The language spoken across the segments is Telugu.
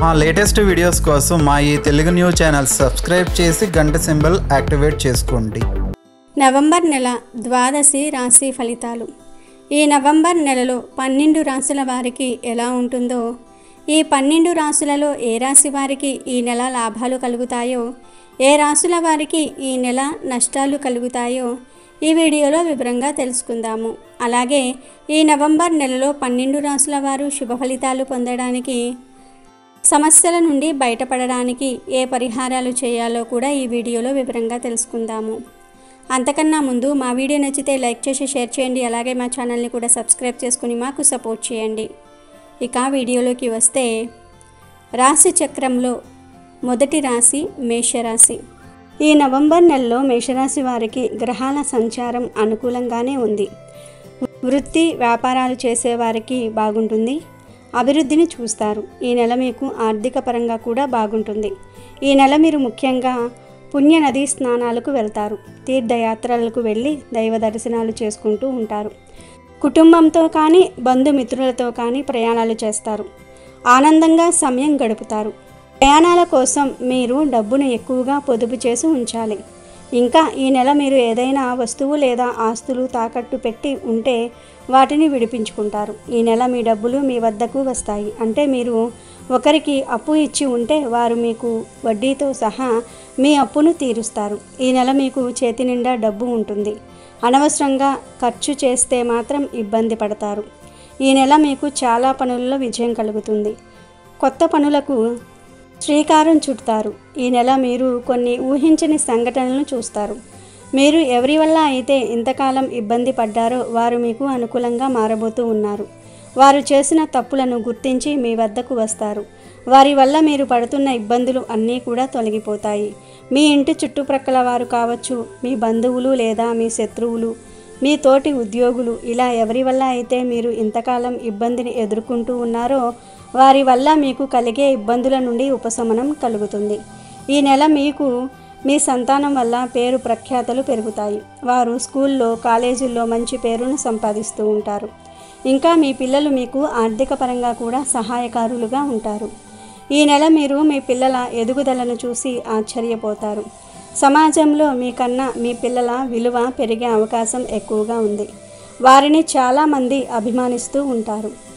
మా లేటెస్ట్ వీడియోస్ కోసం మా ఈ తెలుగు న్యూస్ ఛానల్ సబ్స్క్రైబ్ చేసి గంట సింబల్ యాక్టివేట్ చేసుకోండి. నవంబర్ నెల ద్వాదశి రాశి ఫలితాలు. ఈ నవంబర్ నెలలో పన్నెండు రాశుల వారికి ఎలా ఉంటుందో ఈ పన్నెండు రాశులలో ఏ రాశి వారికి ఈ నెల లాభాలు కలుగుతాయో ఏ రాశుల వారికి ఈ నెల నష్టాలు కలుగుతాయో ఈ వీడియోలో వివరంగా తెలుసుకుందాము. అలాగే ఈ నవంబర్ నెలలో పన్నెండు రాశుల వారు శుభ ఫలితాలు పొందడానికి సమస్యల నుండి బయటపడడానికి ఏ పరిహారాలు చేయాలో కూడా ఈ వీడియోలో వివరంగా తెలుసుకుందాము. అంతకన్నా ముందు మా వీడియో నచ్చితే లైక్ చేసి షేర్ చేయండి. అలాగే మా ఛానల్ని కూడా సబ్స్క్రైబ్ చేసుకుని మాకు సపోర్ట్ చేయండి. ఇక వీడియోలోకి వస్తే రాశి చక్రంలో మొదటి రాశి మేషరాశి. ఈ నవంబర్ నెలలో మేషరాశి వారికి గ్రహాల సంచారం అనుకూలంగానే ఉంది. వృత్తి వ్యాపారాలు చేసేవారికి బాగుంటుంది. అభివృద్ధిని చూస్తారు. ఈ నెల మీకు ఆర్థిక పరంగా కూడా బాగుంటుంది. ఈ నెల మీరు ముఖ్యంగా పుణ్య నదీ స్నానాలకు వెళ్తారు. తీర్థయాత్రలకు వెళ్ళి దైవ దర్శనాలు చేసుకుంటూ ఉంటారు. కుటుంబంతో కానీ బంధుమిత్రులతో కానీ ప్రయాణాలు చేస్తారు. ఆనందంగా సమయం గడుపుతారు. ప్రయాణాల కోసం మీరు డబ్బును ఎక్కువగా పొదుపు చేసి ఉంచాలి. ఇంకా ఈ నెల మీరు ఏదైనా వస్తువు లేదా ఆస్తులు తాకట్టు పెట్టి ఉంటే వాటిని విడిపించుకుంటారు. ఈ నెల మీ డబ్బులు మీ వద్దకు వస్తాయి. అంటే మీరు ఒకరికి అప్పు ఇచ్చి ఉంటే వారు మీకు వడ్డీతో సహా మీ అప్పును తీరుస్తారు. ఈ నెల మీకు చేతి నిండా డబ్బు ఉంటుంది. అనవసరంగా ఖర్చు చేస్తే మాత్రం ఇబ్బంది పడతారు. ఈ నెల మీకు చాలా పనుల్లో విజయం కలుగుతుంది. కొత్త పనులకు శ్రీకారం చుడతారు ఈ నెల మీరు కొన్ని ఊహించని సంఘటనలను చూస్తారు. మీరు ఎవరి వల్ల అయితే ఇంతకాలం ఇబ్బంది పడ్డారో వారు మీకు అనుకూలంగా మారబోతూ ఉన్నారు. వారు చేసిన తప్పులను గుర్తించి మీ వద్దకు వస్తారు. వారి వల్ల మీరు పడుతున్న ఇబ్బందులు అన్నీ కూడా తొలగిపోతాయి. మీ ఇంటి చుట్టుప్రక్కల వారు కావచ్చు మీ బంధువులు లేదా మీ శత్రువులు మీ తోటి ఉద్యోగులు ఇలా ఎవరి వల్ల అయితే మీరు ఇంతకాలం ఇబ్బందిని ఎదుర్కొంటూ ఉన్నారో వారి వల్ల మీకు కలిగే ఇబ్బందుల నుండి ఉపశమనం కలుగుతుంది. ఈ నెల మీకు మీ సంతానం వల్ల పేరు ప్రఖ్యాతలు పెరుగుతాయి. వారు స్కూల్లో కాలేజీల్లో మంచి పేరును సంపాదిస్తూ ఉంటారు. ఇంకా మీ పిల్లలు మీకు ఆర్థిక పరంగా కూడా సహాయకారులుగా ఉంటారు. ఈ నెల మీరు మీ పిల్లల ఎదుగుదలను చూసి ఆశ్చర్యపోతారు. సమాజంలో మీకన్నా మీ పిల్లల విలువ పెరిగే అవకాశం ఎక్కువగా ఉంది. వారిని చాలామంది అభిమానిస్తూ ఉంటారు.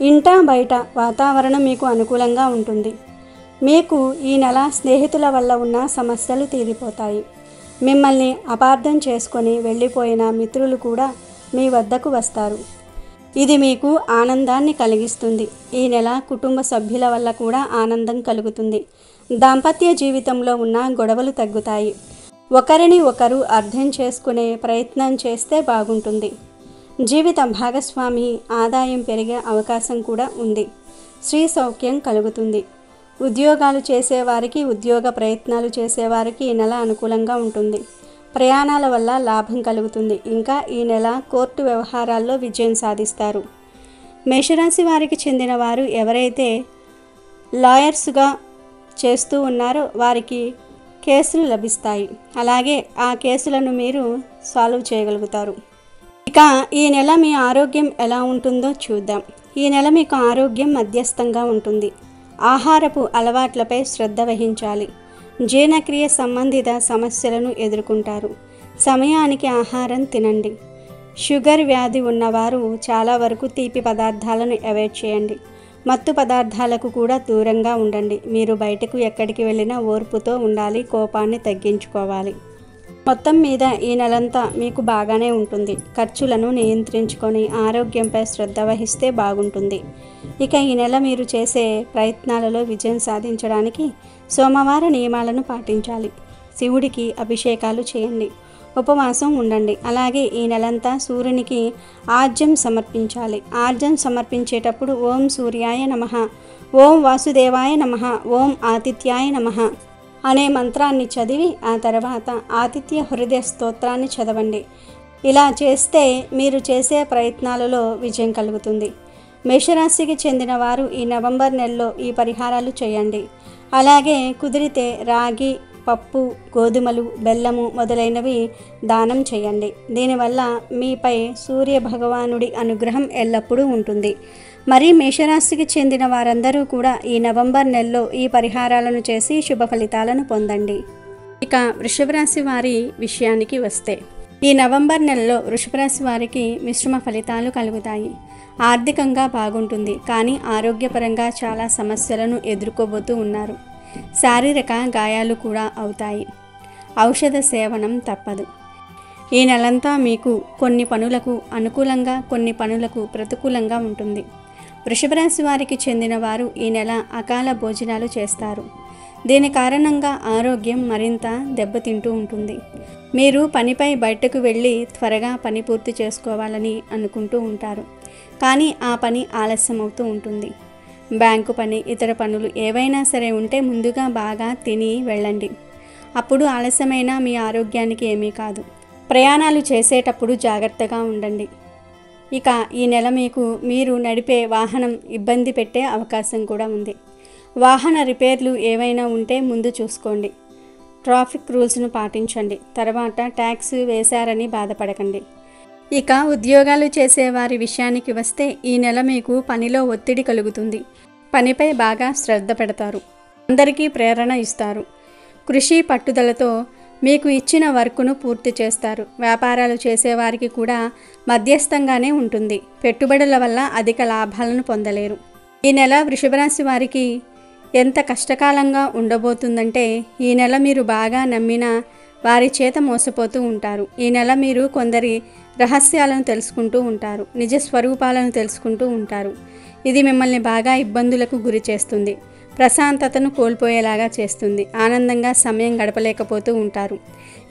ఇంట బయట వాతావరణం మీకు అనుకూలంగా ఉంటుంది. మీకు ఈ నెల స్నేహితుల వల్ల ఉన్న సమస్యలు తీరిపోతాయి. మిమ్మల్ని అపార్థం చేసుకొని వెళ్ళిపోయిన మిత్రులు కూడా మీ వద్దకు వస్తారు. ఇది మీకు ఆనందాన్ని కలిగిస్తుంది. ఈ నెల కుటుంబ సభ్యుల వల్ల కూడా ఆనందం కలుగుతుంది. దాంపత్య జీవితంలో ఉన్న గొడవలు తగ్గుతాయి. ఒకరిని ఒకరు అర్థం చేసుకునే ప్రయత్నం చేస్తే బాగుంటుంది. జీవిత భాగస్వామి ఆదాయం పెరిగే అవకాశం కూడా ఉంది. స్త్రీ సౌఖ్యం కలుగుతుంది. ఉద్యోగాలు చేసేవారికి ఉద్యోగ ప్రయత్నాలు చేసేవారికి ఈ నెల అనుకూలంగా ఉంటుంది. ప్రయాణాల వల్ల లాభం కలుగుతుంది. ఇంకా ఈ నెల కోర్టు వ్యవహారాల్లో విజయం సాధిస్తారు. మేషరాశి వారికి చెందిన వారు ఎవరైతే లాయర్స్గా చేస్తూ ఉన్నారో వారికి కేసులు లభిస్తాయి. అలాగే ఆ కేసులను మీరు సాల్వ్ చేయగలుగుతారు. ఇక ఈ నెల మీ ఆరోగ్యం ఎలా ఉంటుందో చూద్దాం. ఈ నెల మీకు ఆరోగ్యం మధ్యస్థంగా ఉంటుంది. ఆహారపు అలవాట్లపై శ్రద్ధ వహించాలి. జీర్ణక్రియ సంబంధిత సమస్యలను ఎదుర్కొంటారు. సమయానికి ఆహారం తినండి. షుగర్ వ్యాధి ఉన్నవారు చాలా వరకు తీపి పదార్థాలను అవాయిడ్ చేయండి. మత్తు పదార్థాలకు కూడా దూరంగా ఉండండి. మీరు బయటకు ఎక్కడికి వెళ్ళినా ఓర్పుతో ఉండాలి కోపాన్ని తగ్గించుకోవాలి. మొత్తం మీద ఈ నెలంతా మీకు బాగానే ఉంటుంది. ఖర్చులను నియంత్రించుకొని ఆరోగ్యంపై శ్రద్ధ వహిస్తే బాగుంటుంది. ఇక ఈ నెల మీరు చేసే ప్రయత్నాలలో విజయం సాధించడానికి సోమవార నియమాలను పాటించాలి. శివుడికి అభిషేకాలు చేయండి. ఉపవాసం ఉండండి. అలాగే ఈ నెలంతా సూర్యునికి ఆర్జం సమర్పించాలి. ఆర్జం సమర్పించేటప్పుడు ఓం సూర్యాయ నమః ఓం వాసుదేవాయ నమః ఓం ఆతిథ్యాయ నమః. అనే మంత్రాన్ని చదివి ఆ తర్వాత ఆతిథ్య హృదయ స్తోత్రాన్ని చదవండి. ఇలా చేస్తే మీరు చేసే ప్రయత్నాలలో విజయం కలుగుతుంది. మేషరాశికి చెందిన వారు ఈ నవంబర్ నెలలో ఈ పరిహారాలు చేయండి. అలాగే కుదిరితే రాగి పప్పు గోధుమలు బెల్లము మొదలైనవి దానం చేయండి. దీనివల్ల మీపై సూర్య భగవానుడి అనుగ్రహం ఎల్లప్పుడూ ఉంటుంది. మరి మేషరాశికి చెందిన వారందరూ కూడా ఈ నవంబర్ నెలలో ఈ పరిహారాలను చేసి శుభ ఫలితాలను పొందండి. ఇక వృషభరాశి వారి విషయానికి వస్తే ఈ నవంబర్ నెలలో వృషభరాశి వారికి మిశ్రమ ఫలితాలు కలుగుతాయి. ఆర్థికంగా బాగుంటుంది కానీ ఆరోగ్యపరంగా చాలా సమస్యలను ఎదుర్కోబోతూ ఉన్నారు. శారీరక గాయాలు కూడా అవుతాయి. ఔషధ సేవనం తప్పదు. ఈ నెలంతా మీకు కొన్ని పనులకు అనుకూలంగా కొన్ని పనులకు ప్రతికూలంగా ఉంటుంది. వృషభరాశి వారికి చెందిన వారు ఈ నెల అకాల భోజనాలు చేస్తారు. దీని కారణంగా ఆరోగ్యం మరింత దెబ్బతింటూ ఉంటుంది. మీరు పనిపై బయటకు వెళ్ళి త్వరగా పని పూర్తి చేసుకోవాలని అనుకుంటూ ఉంటారు. కానీ ఆ పని ఆలస్యం అవుతూ ఉంటుంది. బ్యాంకు పని ఇతర పనులు ఏవైనా సరే ఉంటే ముందుగా బాగా తిని వెళ్ళండి. అప్పుడు ఆలస్యమైన మీ ఆరోగ్యానికి ఏమీ కాదు. ప్రయాణాలు చేసేటప్పుడు జాగ్రత్తగా ఉండండి. ఇక ఈ నెల మీకు మీరు నడిపే వాహనం ఇబ్బంది పెట్టే అవకాశం కూడా ఉంది. వాహన రిపేర్లు ఏవైనా ఉంటే ముందు చూసుకోండి. ట్రాఫిక్ రూల్స్ను పాటించండి. తర్వాత ట్యాక్స్ వేశారని బాధపడకండి. ఇక ఉద్యోగాలు చేసేవారి విషయానికి వస్తే ఈ నెల మీకు పనిలో ఒత్తిడి కలుగుతుంది. పనిపై బాగా శ్రద్ధ పెడతారు. అందరికీ ప్రేరణ ఇస్తారు. కృషి పట్టుదలతో మీకు ఇచ్చిన వర్కును పూర్తి చేస్తారు. వ్యాపారాలు చేసేవారికి కూడా మధ్యస్థంగానే ఉంటుంది. పెట్టుబడుల వల్ల అధిక లాభాలను పొందలేరు. ఈ నెల వృషభరాశి వారికి ఎంత కష్టకాలంగా ఉండబోతుందంటే ఈ నెల మీరు బాగా నమ్మిన వారి చేత మోసపోతూ ఉంటారు. ఈ నెల మీరు కొందరి రహస్యాలను తెలుసుకుంటూ ఉంటారు. నిజ స్వరూపాలను తెలుసుకుంటూ ఉంటారు. ఇది మిమ్మల్ని బాగా ఇబ్బందులకు గురి చేస్తుంది. ప్రశాంతతను కోల్పోయేలాగా చేస్తుంది. ఆనందంగా సమయం గడపలేకపోతూ ఉంటారు.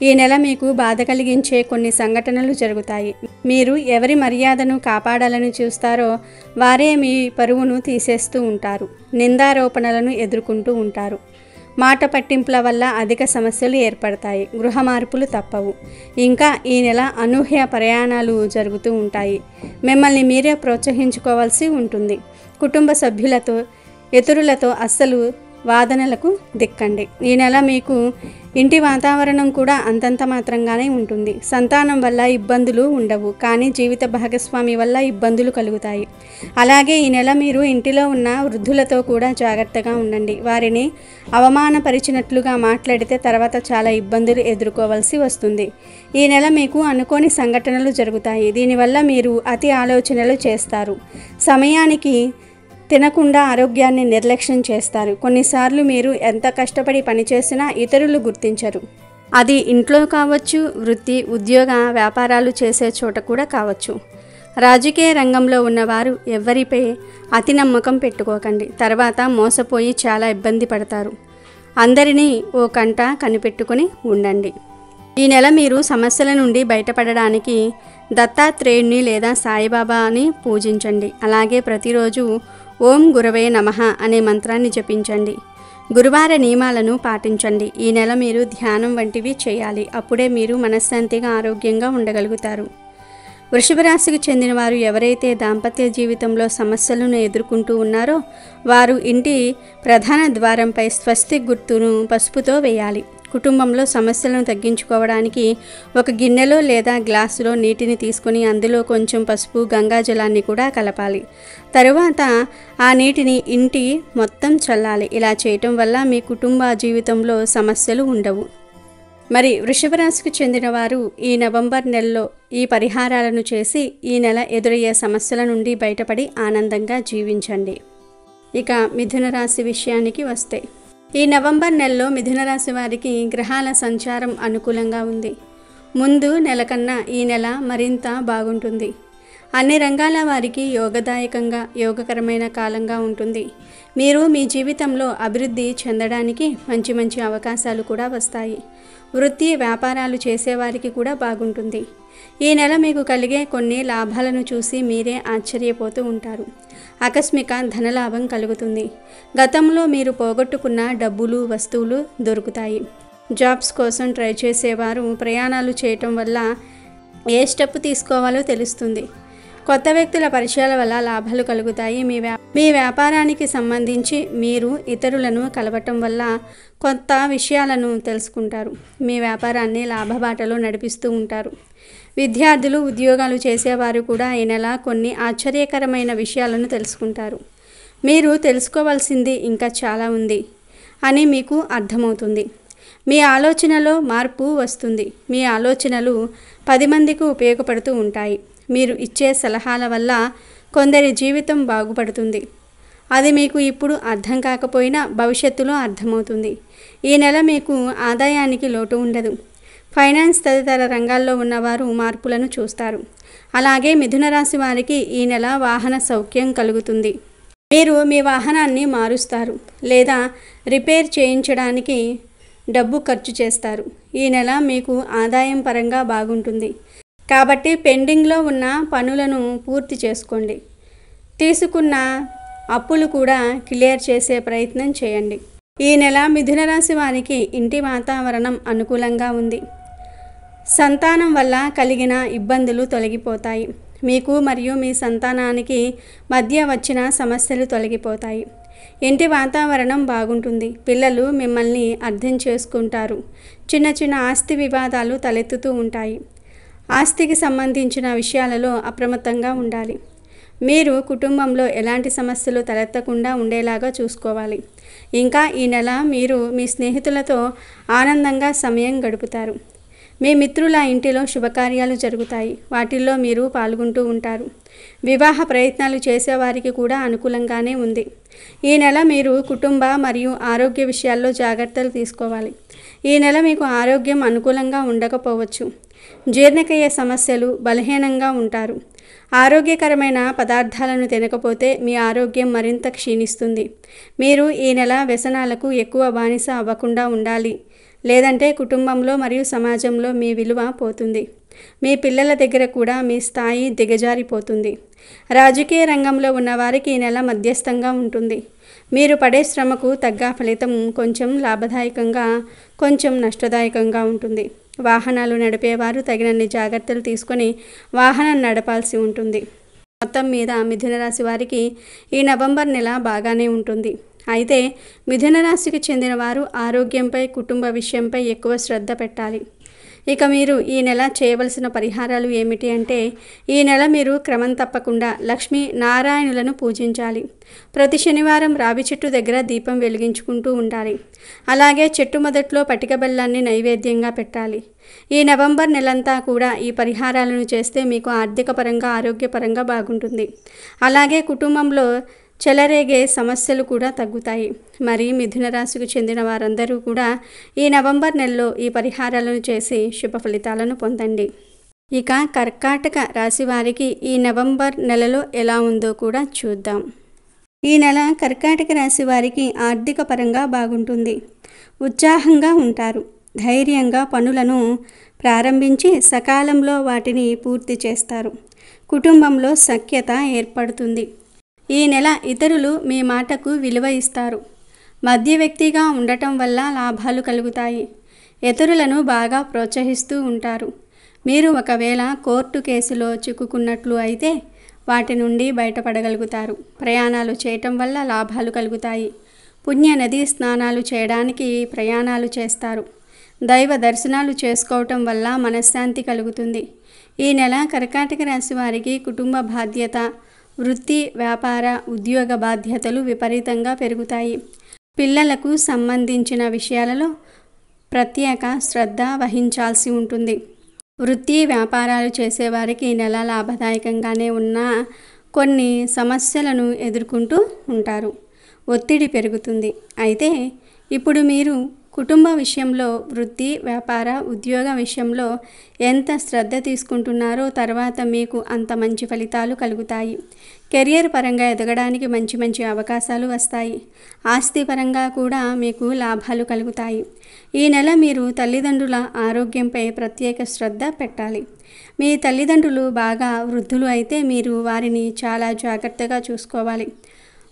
ఈ నెల మీకు బాధ కలిగించే కొన్ని సంఘటనలు జరుగుతాయి. మీరు ఎవరి మర్యాదను కాపాడాలని చూస్తారో వారే మీ పరువును తీసేస్తూ ఉంటారు. నిందారోపణలను ఎదుర్కొంటూ ఉంటారు. మాట పట్టింపుల వల్ల అధిక సమస్యలు ఏర్పడతాయి. గృహ మార్పులు తప్పవు. ఇంకా ఈ నెల అనూహ్య ప్రయాణాలు జరుగుతూ ఉంటాయి. మిమ్మల్ని మీరే ప్రోత్సహించుకోవాల్సి ఉంటుంది. కుటుంబ సభ్యులతో ఇతరులతో అస్సలు వాదనలకు దిక్కండి. ఈ నెల మీకు ఇంటి వాతావరణం కూడా అంతంత మాత్రంగానే ఉంటుంది. సంతానం వల్ల ఇబ్బందులు ఉండవు కానీ జీవిత భాగస్వామి వల్ల ఇబ్బందులు కలుగుతాయి. అలాగే ఈ నెల మీరు ఇంటిలో ఉన్న వృద్ధులతో కూడా జాగ్రత్తగా ఉండండి. వారిని అవమానపరిచినట్లుగా మాట్లాడితే తర్వాత చాలా ఇబ్బందులు ఎదుర్కోవాల్సి వస్తుంది. ఈ నెల మీకు అనుకోని సంఘటనలు జరుగుతాయి. దీనివల్ల మీరు అతి ఆలోచనలు చేస్తారు. సమయానికి తినకుండా ఆరోగ్యాన్ని నిర్లక్ష్యం చేస్తారు. కొన్నిసార్లు మీరు ఎంత కష్టపడి పనిచేసినా ఇతరులు గుర్తించరు. అది ఇంట్లో కావచ్చు వృత్తి ఉద్యోగ వ్యాపారాలు చేసే చోట కూడా కావచ్చు. రాజకీయ రంగంలో ఉన్నవారు ఎవరిపై అతి నమ్మకం పెట్టుకోకండి. తర్వాత మోసపోయి చాలా ఇబ్బంది పడతారు. అందరినీ ఓ కంట కనిపెట్టుకుని ఉండండి. ఈ నెల మీరు సమస్యల నుండి బయటపడడానికి దత్తాత్రేయుణ్ణి లేదా సాయిబాబాని పూజించండి. అలాగే ప్రతిరోజు ఓం గురవే నమః అనే మంత్రాన్ని జపించండి. గురువార నియమాలను పాటించండి. ఈ నెల మీరు ధ్యానం వంటివి చేయాలి. అప్పుడే మీరు మనశ్శాంతిగా ఆరోగ్యంగా ఉండగలుగుతారు. వృషభ రాశికి చెందిన వారు ఎవరైతే దాంపత్య జీవితంలో సమస్యలను ఎదుర్కొంటూ ఉన్నారో వారు ఇంటి ప్రధాన ద్వారంపై స్వస్తి గుర్తును పసుపుతో వేయాలి. కుటుంబంలో సమస్యలను తగ్గించుకోవడానికి ఒక గిన్నెలో లేదా గ్లాసులో నీటిని తీసుకొని అందులో కొంచెం పసుపు గంగాజలాన్ని కూడా కలపాలి. తరువాత ఆ నీటిని ఇంటి మొత్తం చల్లాలి. ఇలా చేయటం వల్ల మీ కుటుంబ జీవితంలో సమస్యలు ఉండవు. మరి వృషభరాశికి చెందిన వారు ఈ నవంబర్ నెలలో ఈ పరిహారాలను చేసి ఈ నెల ఎదురయ్యే సమస్యల నుండి బయటపడి ఆనందంగా జీవించండి. ఇక మిథున రాశి విషయానికి వస్తే ఈ నవంబర్ నెలలో మిథున రాశి వారికి గ్రహాల సంచారం అనుకూలంగా ఉంది. ముందు నెల కన్నా ఈ నెల మరింత బాగుంటుంది. అన్ని రంగాల వారికి యోగదాయకంగా యోగకరమైన కాలంగా ఉంటుంది. మీరు మీ జీవితంలో అభివృద్ధి చెందడానికి మంచి మంచి అవకాశాలు కూడా వస్తాయి. వృత్తి వ్యాపారాలు చేసేవారికి కూడా బాగుంటుంది. ఈ నెల మీకు కలిగే కొన్ని లాభాలను చూసి మీరే ఆశ్చర్యపోతూ ఉంటారు. ఆకస్మిక ధనలాభం కలుగుతుంది. గతంలో మీరు పోగొట్టుకున్న డబ్బులు వస్తువులు దొరుకుతాయి. జాబ్స్ కోసం ట్రై చేసేవారు ప్రయాణాలు చేయటం వల్ల ఏ స్టెప్ తీసుకోవాలో తెలుస్తుంది. కొత్త వ్యక్తుల పరిచయాల వల్ల లాభాలు కలుగుతాయి. మీ వ్యా మీ వ్యాపారానికి సంబంధించి మీరు ఇతరులను కలవటం వల్ల కొత్త విషయాలను తెలుసుకుంటారు. మీ వ్యాపారాన్ని లాభబాటలో నడిపిస్తూ ఉంటారు. విద్యార్థులు ఉద్యోగాలు చేసేవారు కూడా ఈ నెల కొన్ని ఆశ్చర్యకరమైన విషయాలను తెలుసుకుంటారు. మీరు తెలుసుకోవాల్సింది ఇంకా చాలా ఉంది అని మీకు అర్థమవుతుంది. మీ ఆలోచనలో మార్పు వస్తుంది. మీ ఆలోచనలు పది మందికి ఉపయోగపడుతూ ఉంటాయి. మీరు ఇచ్చే సలహాల వల్ల కొందరి జీవితం బాగుపడుతుంది. అది మీకు ఇప్పుడు అర్థం కాకపోయినా భవిష్యత్తులో అర్థమవుతుంది. ఈ నెల మీకు ఆదాయానికి లోటు ఉండదు. ఫైనాన్స్ తదితర రంగాల్లో ఉన్నవారు మార్పులను చూస్తారు. అలాగే మిథున రాశి వారికి ఈ నెల వాహన సౌఖ్యం కలుగుతుంది. మీరు మీ వాహనాన్ని మారుస్తారు లేదా రిపేర్ చేయించడానికి డబ్బు ఖర్చు చేస్తారు. ఈ నెల మీకు ఆదాయం పరంగా బాగుంటుంది. కాబట్టి పెండింగ్లో ఉన్న పనులను పూర్తి చేసుకోండి. తీసుకున్న అప్పులు కూడా క్లియర్ చేసే ప్రయత్నం చేయండి. ఈ నెల మిథున రాశి వారికి ఇంటి వాతావరణం అనుకూలంగా ఉంది. సంతానం వల్ల కలిగిన ఇబ్బందులు తొలగిపోతాయి. మీకు మరియు మీ సంతానానికి మధ్య వచ్చిన సమస్యలు తొలగిపోతాయి. ఇంటి వాతావరణం బాగుంటుంది. పిల్లలు మిమ్మల్ని అర్థం చేసుకుంటారు. చిన్న చిన్న ఆస్తి వివాదాలు తలెత్తుతూ ఉంటాయి. ఆస్తికి సంబంధించిన విషయాలలో అప్రమత్తంగా ఉండాలి. మీరు కుటుంబంలో ఎలాంటి సమస్యలు తలెత్తకుండా ఉండేలాగా చూసుకోవాలి. ఇంకా ఈ నెల మీరు మీ స్నేహితులతో ఆనందంగా సమయం గడుపుతారు. మీ మిత్రుల ఇంటిలో శుభకార్యాలు జరుగుతాయి. వాటిల్లో మీరు పాల్గొంటూ ఉంటారు. వివాహ ప్రయత్నాలు చేసేవారికి కూడా అనుకూలంగానే ఉంది. ఈ నెల మీరు కుటుంబ మరియు ఆరోగ్య విషయాల్లో జాగ్రత్తలు తీసుకోవాలి. ఈ నెల మీకు ఆరోగ్యం అనుకూలంగా ఉండకపోవచ్చు. జీర్ణక్రియ సమస్యలు బలహీనంగా ఉంటారు. ఆరోగ్యకరమైన పదార్థాలను తినకపోతే మీ ఆరోగ్యం మరింత క్షీణిస్తుంది. మీరు ఈ నెల వ్యసనాలకు ఎక్కువ బానిస అవ్వకుండా ఉండాలి. లేదంటే కుటుంబంలో మరియు సమాజంలో మీ విలువ పోతుంది. మీ పిల్లల దగ్గర కూడా మీ స్థాయి దిగజారిపోతుంది. రాజకీయ రంగంలో ఉన్నవారికి ఈ నెల మధ్యస్థంగా ఉంటుంది. మీరు పడే శ్రమకు తగ్గ ఫలితం కొంచెం లాభదాయకంగా కొంచెం నష్టదాయకంగా ఉంటుంది. వాహనాలు నడిపేవారు తగినన్ని జాగ్రత్తలు తీసుకొని వాహనం నడపాల్సి ఉంటుంది. మొత్తం మీద మిథున రాశి వారికి ఈ నవంబర్ నెల బాగానే ఉంటుంది. అయితే మిథున రాశికి చెందిన వారు ఆరోగ్యంపై కుటుంబ విషయంపై ఎక్కువ శ్రద్ధ పెట్టాలి. ఇక మీరు ఈ నెల చేయవలసిన పరిహారాలు ఏమిటి అంటే ఈ నెల మీరు క్రమం తప్పకుండా లక్ష్మీ నారాయణులను పూజించాలి. ప్రతి శనివారం రావి చెట్టు దగ్గర దీపం వెలిగించుకుంటూ ఉండాలి. అలాగే చెట్టు మొదట్లో పటిక బెల్లాన్ని నైవేద్యంగా పెట్టాలి. ఈ నవంబర్ నెలంతా కూడా ఈ పరిహారాలను చేస్తే మీకు ఆర్థిక పరంగా ఆరోగ్యపరంగా బాగుంటుంది. అలాగే కుటుంబంలో చెలరేగే సమస్యలు కూడా తగ్గుతాయి. మరి మిథున రాశికి చెందిన వారందరూ కూడా ఈ నవంబర్ నెలలో ఈ పరిహారాలను చేసి శుభ ఫలితాలను పొందండి. ఇక కర్కాటక రాశి వారికి ఈ నవంబర్ నెలలో ఎలా ఉందో కూడా చూద్దాం. ఈ నెల కర్కాటక రాశి వారికి ఆర్థిక పరంగా బాగుంటుంది. ఉత్సాహంగా ఉంటారు. ధైర్యంగా పనులను ప్రారంభించి సకాలంలో వాటిని పూర్తి చేస్తారు. కుటుంబంలో సఖ్యత ఏర్పడుతుంది. ఈ నెల ఇతరులు మీ మాటకు విలువ ఇస్తారు. మధ్య వ్యక్తిగా ఉండటం వల్ల లాభాలు కలుగుతాయి. ఇతరులను బాగా ప్రోత్సహిస్తూ ఉంటారు. మీరు ఒకవేళ కోర్టు కేసులో చిక్కుకున్నట్లు అయితే వాటి నుండి బయటపడగలుగుతారు. ప్రయాణాలు చేయటం వల్ల లాభాలు కలుగుతాయి. పుణ్య నదీ స్నానాలు చేయడానికి ప్రయాణాలు చేస్తారు. దైవ దర్శనాలు చేసుకోవటం వల్ల మనశ్శాంతి కలుగుతుంది. ఈ నెల కర్కాటక రాశి వారికి కుటుంబ బాధ్యత వృత్తి వ్యాపార ఉద్యోగ బాధ్యతలు విపరీతంగా పెరుగుతాయి. పిల్లలకు సంబంధించిన విషయాలలో ప్రత్యేక శ్రద్ధ వహించాల్సి ఉంటుంది. వృత్తి వ్యాపారాలు చేసేవారికి నెల లాభదాయకంగానే ఉన్న కొన్ని సమస్యలను ఎదుర్కొంటూ ఉంటారు. ఒత్తిడి పెరుగుతుంది. అయితే ఇప్పుడు మీరు కుటుంబ విషయంలో వృత్తి వ్యాపార ఉద్యోగ విషయంలో ఎంత శ్రద్ధ తీసుకుంటున్నారో తర్వాత మీకు అంత మంచి ఫలితాలు కలుగుతాయి. కెరియర్ పరంగా ఎదగడానికి మంచి మంచి అవకాశాలు వస్తాయి. ఆస్తి పరంగా కూడా మీకు లాభాలు కలుగుతాయి. ఈ నెల మీరు తల్లిదండ్రుల ఆరోగ్యంపై ప్రత్యేక శ్రద్ధ పెట్టాలి. మీ తల్లిదండ్రులు బాగా వృద్ధులు అయితే మీరు వారిని చాలా జాగ్రత్తగా చూసుకోవాలి.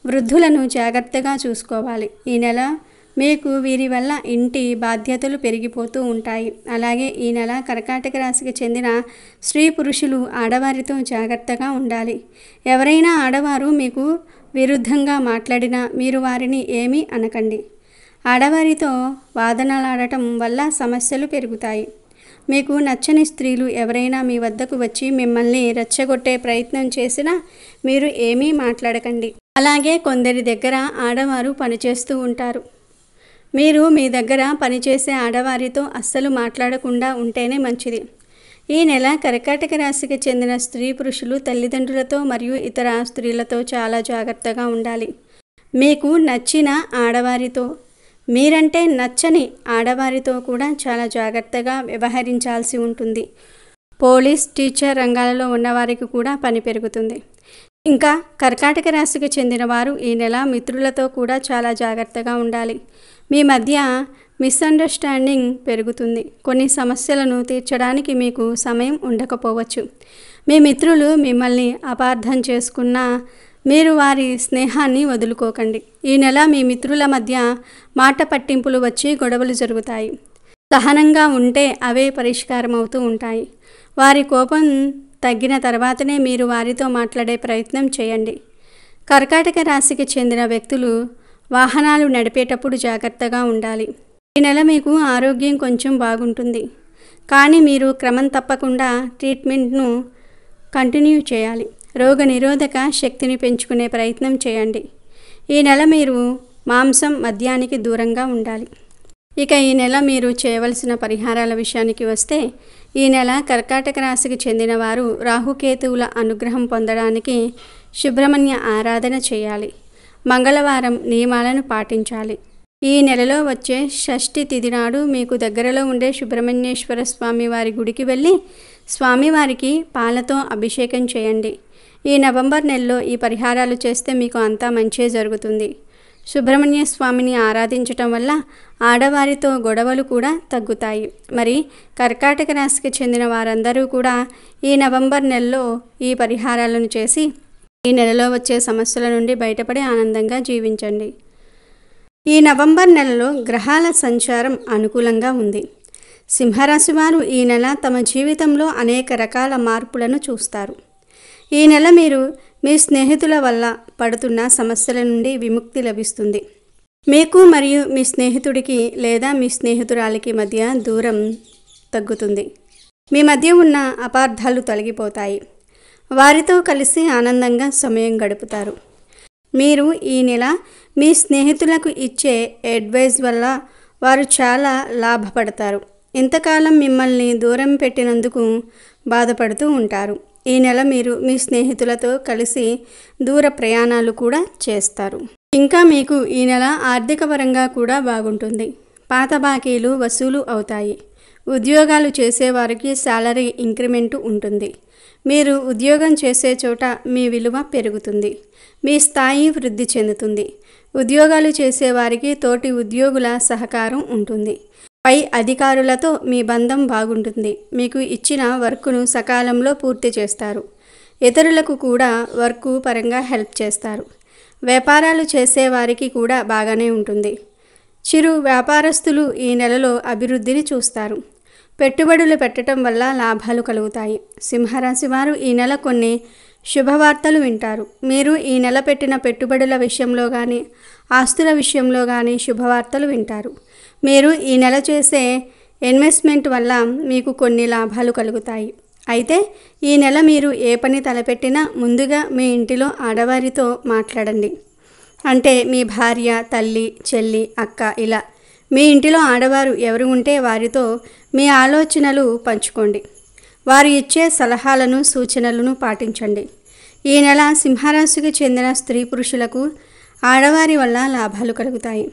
వృద్ధులను జాగ్రత్తగా చూసుకోవాలి. ఈ నెల మీకు వీరి వల్ల ఇంటి బాధ్యతలు పెరిగిపోతూ ఉంటాయి. అలాగే ఈ నెల కర్కాటక రాశికి చెందిన స్త్రీ పురుషులు ఆడవారితో జాగ్రత్తగా ఉండాలి. ఎవరైనా ఆడవారు మీకు విరుద్ధంగా మాట్లాడినా మీరు వారిని ఏమీ అనకండి. ఆడవారితో వాదనలాడటం వల్ల సమస్యలు పెరుగుతాయి. మీకు నచ్చని స్త్రీలు ఎవరైనా మీ వద్దకు వచ్చి మిమ్మల్ని రెచ్చగొట్టే ప్రయత్నం చేసినా మీరు ఏమీ మాట్లాడకండి. అలాగే కొందరి దగ్గర ఆడవారు పనిచేస్తూ ఉంటారు. మీరు మీ దగ్గర పనిచేసే ఆడవారితో అస్సలు మాట్లాడకుండా ఉంటేనే మంచిది. ఈ నెల కర్కాటక రాశికి చెందిన స్త్రీ పురుషులు తల్లిదండ్రులతో మరియు ఇతర స్త్రీలతో చాలా జాగ్రత్తగా ఉండాలి. మీకు నచ్చిన ఆడవారితో మీరంటే నచ్చని ఆడవారితో కూడా చాలా జాగ్రత్తగా వ్యవహరించాల్సి ఉంటుంది. పోలీస్ టీచర్ రంగాలలో ఉన్నవారికి కూడా పని పెరుగుతుంది. ఇంకా కర్కాటక రాశికి చెందిన వారు ఈ నెల మిత్రులతో కూడా చాలా జాగ్రత్తగా ఉండాలి. మీ మధ్య మిస్అండర్స్టాండింగ్ పెరుగుతుంది. కొన్ని సమస్యలను తీర్చడానికి మీకు సమయం ఉండకపోవచ్చు. మీ మిత్రులు మిమ్మల్ని అపార్థం చేసుకున్న మీరు వారి స్నేహాన్ని వదులుకోకండి. ఈ నెల మీ మిత్రుల మధ్య మాట పట్టింపులు వచ్చి గొడవలు జరుగుతాయి. సహనంగా ఉంటే అవే పరిష్కారం అవుతూ ఉంటాయి. వారి కోపం తగ్గిన తర్వాతనే మీరు వారితో మాట్లాడే ప్రయత్నం చేయండి. కర్కాటక రాశికి చెందిన వ్యక్తులు వాహనాలు నడిపేటప్పుడు జాగ్రత్తగా ఉండాలి. ఈ నెల మీకు ఆరోగ్యం కొంచెం బాగుంటుంది. కానీ మీరు క్రమం తప్పకుండా ట్రీట్మెంట్ను కంటిన్యూ చేయాలి. రోగ నిరోధక శక్తిని పెంచుకునే ప్రయత్నం చేయండి. ఈ నెల మీరు మాంసం మద్యానికి దూరంగా ఉండాలి. ఇక ఈ నెల మీరు చేయవలసిన పరిహారాల విషయానికి వస్తే ఈ నెల కర్కాటక రాశికి చెందిన వారు రాహుకేతువుల అనుగ్రహం పొందడానికి సుబ్రహ్మణ్య ఆరాధన చేయాలి. మంగళవారం నియమాలను పాటించాలి. ఈ నెలలో వచ్చే షష్ఠి తిథి నాడు మీకు దగ్గరలో ఉండే సుబ్రహ్మణ్యేశ్వర స్వామి వారి గుడికి వెళ్ళి స్వామివారికి పాలతో అభిషేకం చేయండి. ఈ నవంబర్ నెలలో ఈ పరిహారాలు చేస్తే మీకు అంతా మంచే జరుగుతుంది. సుబ్రహ్మణ్య స్వామిని ఆరాధించటం వల్ల ఆడవారితో గొడవలు కూడా తగ్గుతాయి. మరి కర్కాటక రాశికి చెందిన వారందరూ కూడా ఈ నవంబర్ నెలలో ఈ పరిహారాలను చేసి ఈ నెలలో వచ్చే సమస్యల నుండి బయటపడి ఆనందంగా జీవించండి. ఈ నవంబర్ నెలలో గ్రహాల సంచారం అనుకూలంగా ఉంది. సింహరాశి వారు ఈ నెల తమ జీవితంలో అనేక రకాల మార్పులను చూస్తారు. ఈ నెల మీరు మీ స్నేహితుల వల్ల పడుతున్న సమస్యల నుండి విముక్తి లభిస్తుంది. మీకు మరియు మీ స్నేహితుడికి లేదా మీ స్నేహితురాలికి మధ్య దూరం తగ్గుతుంది. మీ మధ్య ఉన్న అపార్థాలు తొలగిపోతాయి. వారితో కలిసి ఆనందంగా సమయం గడుపుతారు. మీరు ఈ నెల మీ స్నేహితులకు ఇచ్చే అడ్వైస్ వల్ల వారు చాలా లాభపడతారు. ఇంతకాలం మిమ్మల్ని దూరం పెట్టినందుకు బాధపడుతూ ఉంటారు. ఈ నెల మీరు మీ స్నేహితులతో కలిసి దూర ప్రయాణాలు కూడా చేస్తారు. ఇంకా మీకు ఈ నెల ఆర్థిక పరంగా కూడా బాగుంటుంది. పాత బాకీలు వసూలు అవుతాయి. ఉద్యోగాలు చేసేవారికి శాలరీ ఇంక్రిమెంటు ఉంటుంది. మీరు ఉద్యోగం చేసే చోట మీ విలువ పెరుగుతుంది. మీ స్థాయి వృద్ధి చెందుతుంది. ఉద్యోగాలు చేసేవారికి తోటి ఉద్యోగుల సహకారం ఉంటుంది. పై అధికారులతో మీ బంధం బాగుంటుంది. మీకు ఇచ్చిన వర్కును సకాలంలో పూర్తి చేస్తారు. ఇతరులకు కూడా వర్కు పరంగా హెల్ప్ చేస్తారు. వ్యాపారాలు చేసేవారికి కూడా బాగానే ఉంటుంది. చిరు వ్యాపారస్తులు ఈ నెలలో అభివృద్ధిని చూస్తారు. పెట్టుబడులు పెట్టడం వల్ల లాభాలు కలుగుతాయి. సింహరాశి వారు ఈ నెల కొన్ని శుభవార్తలు వింటారు. మీరు ఈ నెల పెట్టిన పెట్టుబడుల విషయంలో కానీ ఆస్తుల విషయంలో కానీ శుభవార్తలు వింటారు. మీరు ఈ నెల చేసే ఇన్వెస్ట్మెంట్ వల్ల మీకు కొన్ని లాభాలు కలుగుతాయి. అయితే ఈ నెల మీరు ఏ పని తలపెట్టినా ముందుగా మీ ఇంటిలో ఆడవారితో మాట్లాడండి. అంటే మీ భార్య తల్లి చెల్లి అక్క ఇలా మీ ఇంటిలో ఆడవారు ఎవరు ఉంటే వారితో మీ ఆలోచనలు పంచుకోండి. వారు ఇచ్చే సలహాలను సూచనలను పాటించండి. ఈ నెల సింహరాశికి చెందిన స్త్రీ పురుషులకు ఆడవారి వల్ల లాభాలు కలుగుతాయి.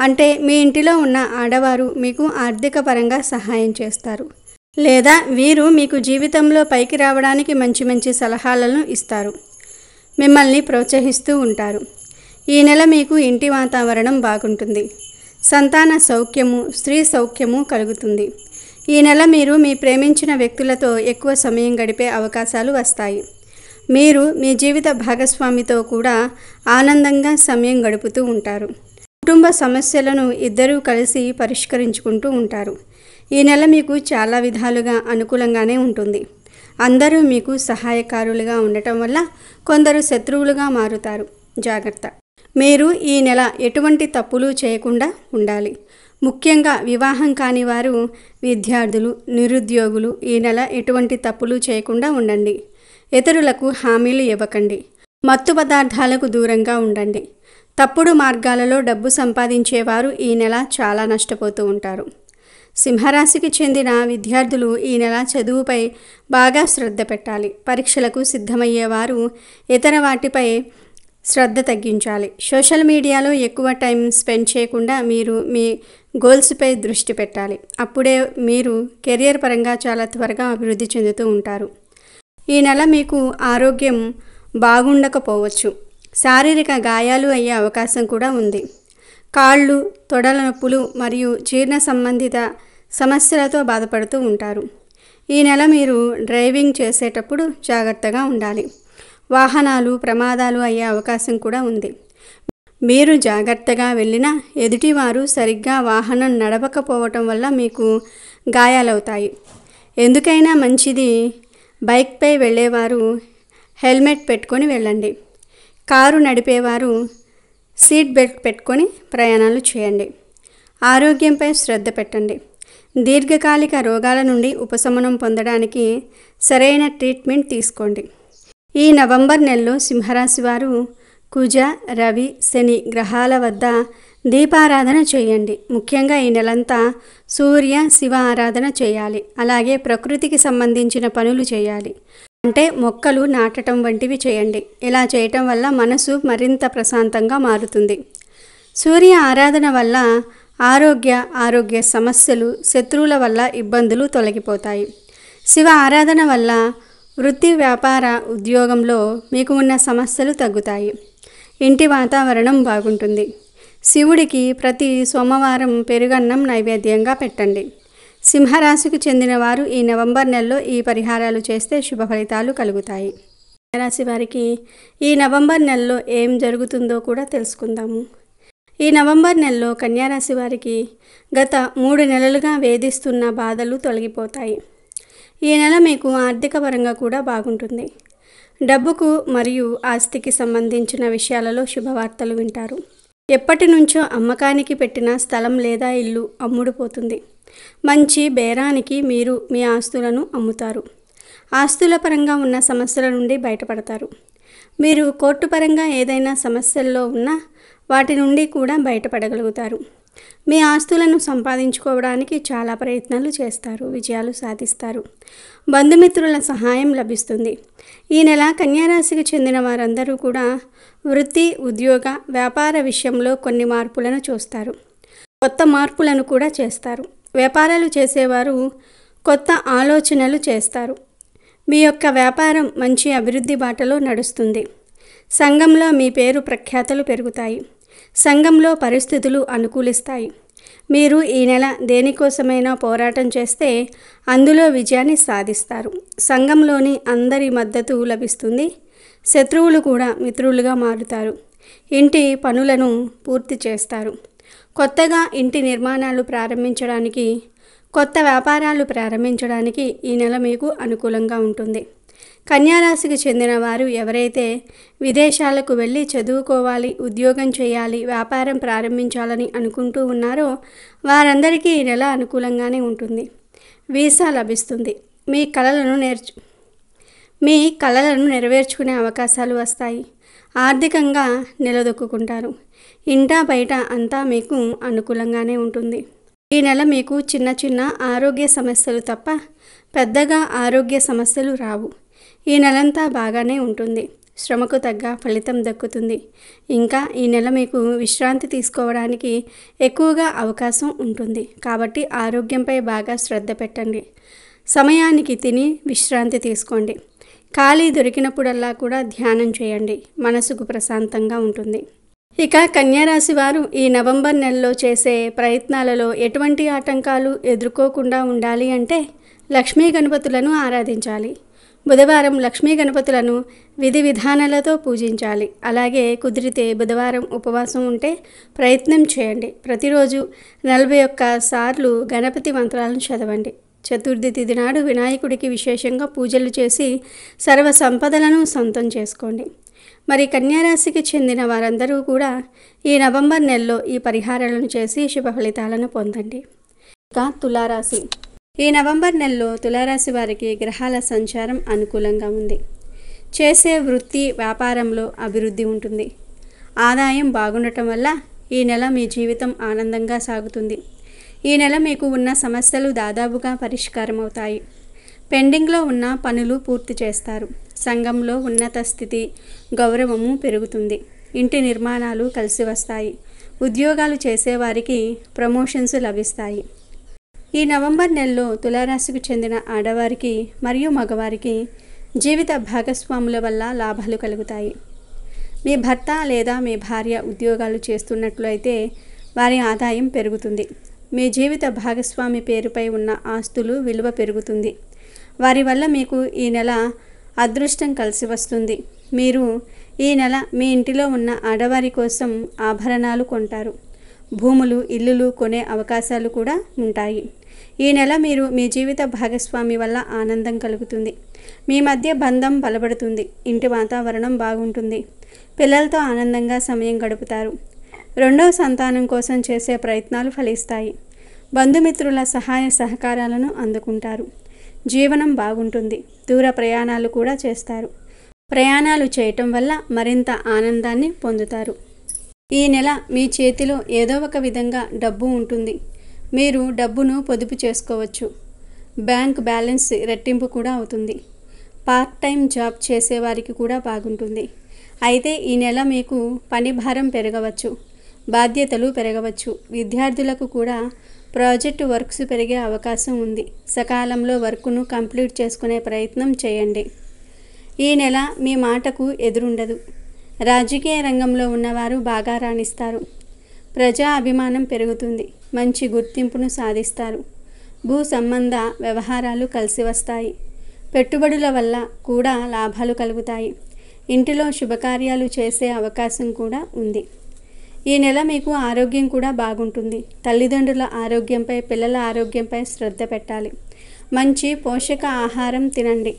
అంటే మీ ఇంటిలో ఉన్న ఆడవారు మీకు ఆర్థిక పరంగా సహాయం చేస్తారు. లేదా వీరు మీకు జీవితంలో పైకి రావడానికి మంచి మంచి సలహాలను ఇస్తారు. మిమ్మల్ని ప్రోత్సహిస్తూ ఉంటారు. ఈ నెల మీకు ఇంటి వాతావరణం బాగుంటుంది. సంతాన సౌఖ్యము స్త్రీ సౌఖ్యము కలుగుతుంది. ఈ నెల మీరు మీ ప్రేమించిన వ్యక్తులతో ఎక్కువ సమయం గడిపే అవకాశాలు వస్తాయి. మీరు మీ జీవిత భాగస్వామితో కూడా ఆనందంగా సమయం గడుపుతూ ఉంటారు. కుటుంబ సమస్యలను ఇద్దరూ కలిసి పరిష్కరించుకుంటూ ఉంటారు. ఈ నెల మీకు చాలా విధాలుగా అనుకూలంగానే ఉంటుంది. అందరూ మీకు సహాయకారులుగా ఉండటం వల్ల కొందరు శత్రువులుగా మారుతారు. జాగ్రత్త. మీరు ఈ నెల ఎటువంటి తప్పులు చేయకుండా ఉండాలి. ముఖ్యంగా వివాహం కాని వారు విద్యార్థులు నిరుద్యోగులు ఈ నెల ఎటువంటి తప్పులు చేయకుండా ఉండండి. ఇతరులకు హామీలు ఇవ్వకండి. మత్తు పదార్థాలకు దూరంగా ఉండండి. తప్పుడు మార్గాలలో డబ్బు సంపాదించేవారు ఈ నెల చాలా నష్టపోతూ ఉంటారు. సింహరాశికి చెందిన విద్యార్థులు ఈ నెల చదువుపై బాగా శ్రద్ధ పెట్టాలి. పరీక్షలకు సిద్ధమయ్యేవారు ఇతర వాటిపై శ్రద్ధ తగ్గించాలి. సోషల్ మీడియాలో ఎక్కువ టైం స్పెండ్ చేయకుండా మీరు మీ గోల్స్పై దృష్టి పెట్టాలి. అప్పుడే మీరు కెరియర్ పరంగా చాలా త్వరగా అభివృద్ధి చెందుతూ ఉంటారు. ఈ నెల మీకు ఆరోగ్యం బాగుండకపోవచ్చు. శారీరక గాయాలు అయ్యే అవకాశం కూడా ఉంది. కాళ్ళు తొడల నొప్పులు మరియు జీర్ణ సంబంధిత సమస్యలతో బాధపడుతూ ఉంటారు. ఈ నెల మీరు డ్రైవింగ్ చేసేటప్పుడు జాగ్రత్తగా ఉండాలి. వాహనాలు ప్రమాదాలు అయ్యే అవకాశం కూడా ఉంది. మీరు జాగ్రత్తగా వెళ్ళినా ఎదుటివారు సరిగ్గా వాహనం నడపకపోవటం వల్ల మీకు గాయాలవుతాయి. ఎందుకైనా మంచిది బైక్పై వెళ్ళేవారు హెల్మెట్ పెట్టుకొని వెళ్ళండి. కారు నడిపేవారు సీట్ బెల్ట్ పెట్టుకొని ప్రయాణాలు చేయండి. ఆరోగ్యంపై శ్రద్ధ పెట్టండి. దీర్ఘకాలిక రోగాల నుండి ఉపశమనం పొందడానికి సరైన ట్రీట్మెంట్ తీసుకోండి. ఈ నవంబర్ నెలలో సింహరాశి వారు కుజ రవి శని గ్రహాల వద్ద దీపారాధన చేయండి. ముఖ్యంగా ఈ నెలంతా సూర్య శివ ఆరాధన చేయాలి. అలాగే ప్రకృతికి సంబంధించిన పనులు చేయాలి. అంటే మొక్కలు నాటడం వంటివి చేయండి. ఇలా చేయటం వల్ల మనసు మరింత ప్రశాంతంగా మారుతుంది. సూర్య ఆరాధన వల్ల ఆరోగ్య ఆరోగ్య సమస్యలు శత్రువుల వల్ల ఇబ్బందులు తొలగిపోతాయి. శివ ఆరాధన వల్ల వృత్తి వ్యాపార ఉద్యోగంలో మీకు ఉన్న సమస్యలు తగ్గుతాయి. ఇంటి వాతావరణం బాగుంటుంది. శివుడికి ప్రతి సోమవారం పెరుగన్నం నైవేద్యంగా పెట్టండి. సింహరాశికి చెందిన వారు ఈ నవంబర్ నెలలో ఈ పరిహారాలు చేస్తే శుభ ఫలితాలు కలుగుతాయి. రాశి వారికి ఈ నవంబర్ నెలలో ఏం జరుగుతుందో కూడా తెలుసుకుందాము. ఈ నవంబర్ నెలలో కన్యారాశి వారికి గత మూడు నెలలుగా వేధిస్తున్న బాధలు తొలగిపోతాయి. ఈ నెల మీకు ఆర్థిక పరంగా కూడా బాగుంటుంది. డబ్బుకు మరియు ఆస్తికి సంబంధించిన విషయాలలో శుభవార్తలు వింటారు. ఎప్పటి నుంచో అమ్మకానికి పెట్టిన స్థలం లేదా ఇల్లు అమ్ముడుపోతుంది. మంచి బేరానికి మీరు మీ ఆస్తులను అమ్ముతారు. ఆస్తుల పరంగా ఉన్న సమస్యల నుండి బయటపడతారు. మీరు కోర్టు పరంగా ఏదైనా సమస్యల్లో ఉన్నా వాటి నుండి కూడా బయటపడగలుగుతారు. మీ ఆస్తులను సంపాదించుకోవడానికి చాలా ప్రయత్నాలు చేస్తారు విజయాలు సాధిస్తారు. బంధుమిత్రుల సహాయం లభిస్తుంది. ఈ నెల కన్యారాశికి చెందిన వారందరూ కూడా వృత్తి ఉద్యోగ వ్యాపార విషయంలో కొన్ని మార్పులను చూస్తారు. కొత్త మార్పులను కూడా చేస్తారు. వ్యాపారాలు చేసేవారు కొత్త ఆలోచనలు చేస్తారు. మీ యొక్క వ్యాపారం మంచి అభివృద్ధి బాటలో నడుస్తుంది. సంఘంలో మీ పేరు ప్రఖ్యాతలు పెరుగుతాయి. సంఘంలో పరిస్థితులు అనుకూలిస్తాయి. మీరు ఈ నెల దేనికోసమైనా పోరాటం చేస్తే అందులో విజయాన్ని సాధిస్తారు. సంఘంలోని అందరి మద్దతు లభిస్తుంది. శత్రువులు కూడా మిత్రులుగా మారుతారు. ఇంటి పనులను పూర్తి చేస్తారు. కొత్తగా ఇంటి నిర్మాణాలు ప్రారంభించడానికి కొత్త వ్యాపారాలు ప్రారంభించడానికి ఈ నెల మీకు అనుకూలంగా ఉంటుంది. కన్యారాశికి చెందిన వారు ఎవరైతే విదేశాలకు వెళ్ళి చదువుకోవాలి ఉద్యోగం చేయాలి వ్యాపారం ప్రారంభించాలని అనుకుంటూ ఉన్నారో వారందరికీ ఈ నెల అనుకూలంగానే ఉంటుంది. వీసా లభిస్తుంది. మీ కళలను నేర్చు మీ కళలను నెరవేర్చుకునే అవకాశాలు వస్తాయి. ఆర్థికంగా నిలదొక్కుంటారు ఇంటా బయట అంతా మీకు అనుకూలంగానే ఉంటుంది. ఈ నెల మీకు చిన్న చిన్న ఆరోగ్య సమస్యలు తప్ప పెద్దగా ఆరోగ్య సమస్యలు రావు. ఈ నెలంతా బాగానే ఉంటుంది. శ్రమకు తగ్గ ఫలితం దక్కుతుంది. ఇంకా ఈ నెల మీకు విశ్రాంతి తీసుకోవడానికి ఎక్కువగా అవకాశం ఉంటుంది. కాబట్టి ఆరోగ్యంపై బాగా శ్రద్ధ పెట్టండి. సమయానికి తిని విశ్రాంతి తీసుకోండి. ఖాళీ దొరికినప్పుడల్లా కూడా ధ్యానం చేయండి. మనసుకు ప్రశాంతంగా ఉంటుంది. ఇక కన్యారాశి వారు ఈ నవంబర్ నెలలో చేసే ప్రయత్నాలలో ఎటువంటి ఆటంకాలు ఎదుర్కోకుండా ఉండాలి అంటే లక్ష్మీ గణపతులను ఆరాధించాలి. బుధవారం లక్ష్మీ గణపతులను విధి విధానాలతో పూజించాలి. అలాగే కుదిరితే బుధవారం ఉపవాసం ఉంటే ప్రయత్నం చేయండి. ప్రతిరోజు నలభై ఒక్క సార్లు గణపతి మంత్రాలను చదవండి. చతుర్థి తిథి నాడు వినాయకుడికి విశేషంగా పూజలు చేసి సర్వ సంపదలను సొంతం చేసుకోండి. మరి కన్యారాశికి చెందిన వారందరూ కూడా ఈ నవంబర్ నెలలో ఈ పరిహారాలను చేసి శుభ ఫలితాలను పొందండి. ఇక తులారాశి ఈ నవంబర్ నెలలో తులారాశి వారికి గ్రహాల సంచారం అనుకూలంగా ఉంది. చేసే వృత్తి వ్యాపారంలో అభివృద్ధి ఉంటుంది. ఆదాయం బాగుండటం వల్ల ఈ నెల మీ జీవితం ఆనందంగా సాగుతుంది. ఈ నెల మీకు ఉన్న సమస్యలు దాదాపుగా పరిష్కారం అవుతాయి పెండింగ్లో ఉన్న పనులు పూర్తి చేస్తారు. సంఘంలో ఉన్నత స్థితి గౌరవము పెరుగుతుంది. ఇంటి నిర్మాణాలు కలిసి వస్తాయి. ఉద్యోగాలు చేసేవారికి ప్రమోషన్స్ లభిస్తాయి. ఈ నవంబర్ నెలలో తులారాశికి చెందిన ఆడవారికి మరియు మగవారికి జీవిత భాగస్వాముల వల్ల లాభాలు కలుగుతాయి. మీ భర్త లేదా మీ భార్య ఉద్యోగాలు చేస్తున్నట్లయితే వారి ఆదాయం పెరుగుతుంది. మీ జీవిత భాగస్వామి పేరుపై ఉన్న ఆస్తులు విలువ పెరుగుతుంది. వారి వల్ల మీకు ఈ నెల అదృష్టం కలిసి వస్తుంది. మీరు ఈ నెల మీ ఇంటిలో ఉన్న ఆడవారి కోసం ఆభరణాలు కొంటారు. భూములు ఇల్లులు కొనే అవకాశాలు కూడా ఉంటాయి. ఈ నెల మీరు మీ జీవిత భాగస్వామి వల్ల ఆనందం కలుగుతుంది. మీ మధ్య బంధం బలపడుతుంది. ఇంటి వాతావరణం బాగుంటుంది. పిల్లలతో ఆనందంగా సమయం గడుపుతారు. రెండవ సంతానం కోసం చేసే ప్రయత్నాలు ఫలిస్తాయి. బంధుమిత్రుల సహాయ సహకారాలను అందుకుంటారు. జీవనం బాగుంటుంది. దూర ప్రయాణాలు కూడా చేస్తారు. ప్రయాణాలు చేయటం వల్ల మరింత ఆనందాన్ని పొందుతారు. ఈ నెల మీ చేతిలో ఏదో ఒక విధంగా డబ్బు ఉంటుంది. మీరు డబ్బును పొదుపు చేసుకోవచ్చు. బ్యాంక్ బ్యాలెన్స్ రెట్టింపు కూడా అవుతుంది. పార్ట్ టైం జాబ్ చేసేవారికి కూడా బాగుంటుంది. అయితే ఈ నెల మీకు పని భారం పెరగవచ్చు బాధ్యతలు పెరగవచ్చు. విద్యార్థులకు కూడా ప్రాజెక్టు వర్క్స్ పెరిగే అవకాశం ఉంది. సకాలంలో వర్క్ను కంప్లీట్ చేసుకునే ప్రయత్నం చేయండి. ఈ నెల మీ మాటకు ఎదురుండదు. రాజకీయ రంగంలో ఉన్నవారు బాగా రాణిస్తారు. ప్రజా అభిమానం పెరుగుతుంది. మంచి గుర్తింపును సాధిస్తారు. భూ సంబంధ వ్యవహారాలు కలిసి వస్తాయి. పెట్టుబడుల వల్ల కూడా లాభాలు కలుగుతాయి. ఇంటిలో శుభకార్యాలు చేసే అవకాశం కూడా ఉంది. ఈ నెల మీకు ఆరోగ్యం కూడా బాగుంటుంది. తల్లిదండ్రుల ఆరోగ్యంపై పిల్లల ఆరోగ్యంపై శ్రద్ధ పెట్టాలి. మంచి పోషక ఆహారం తినండి.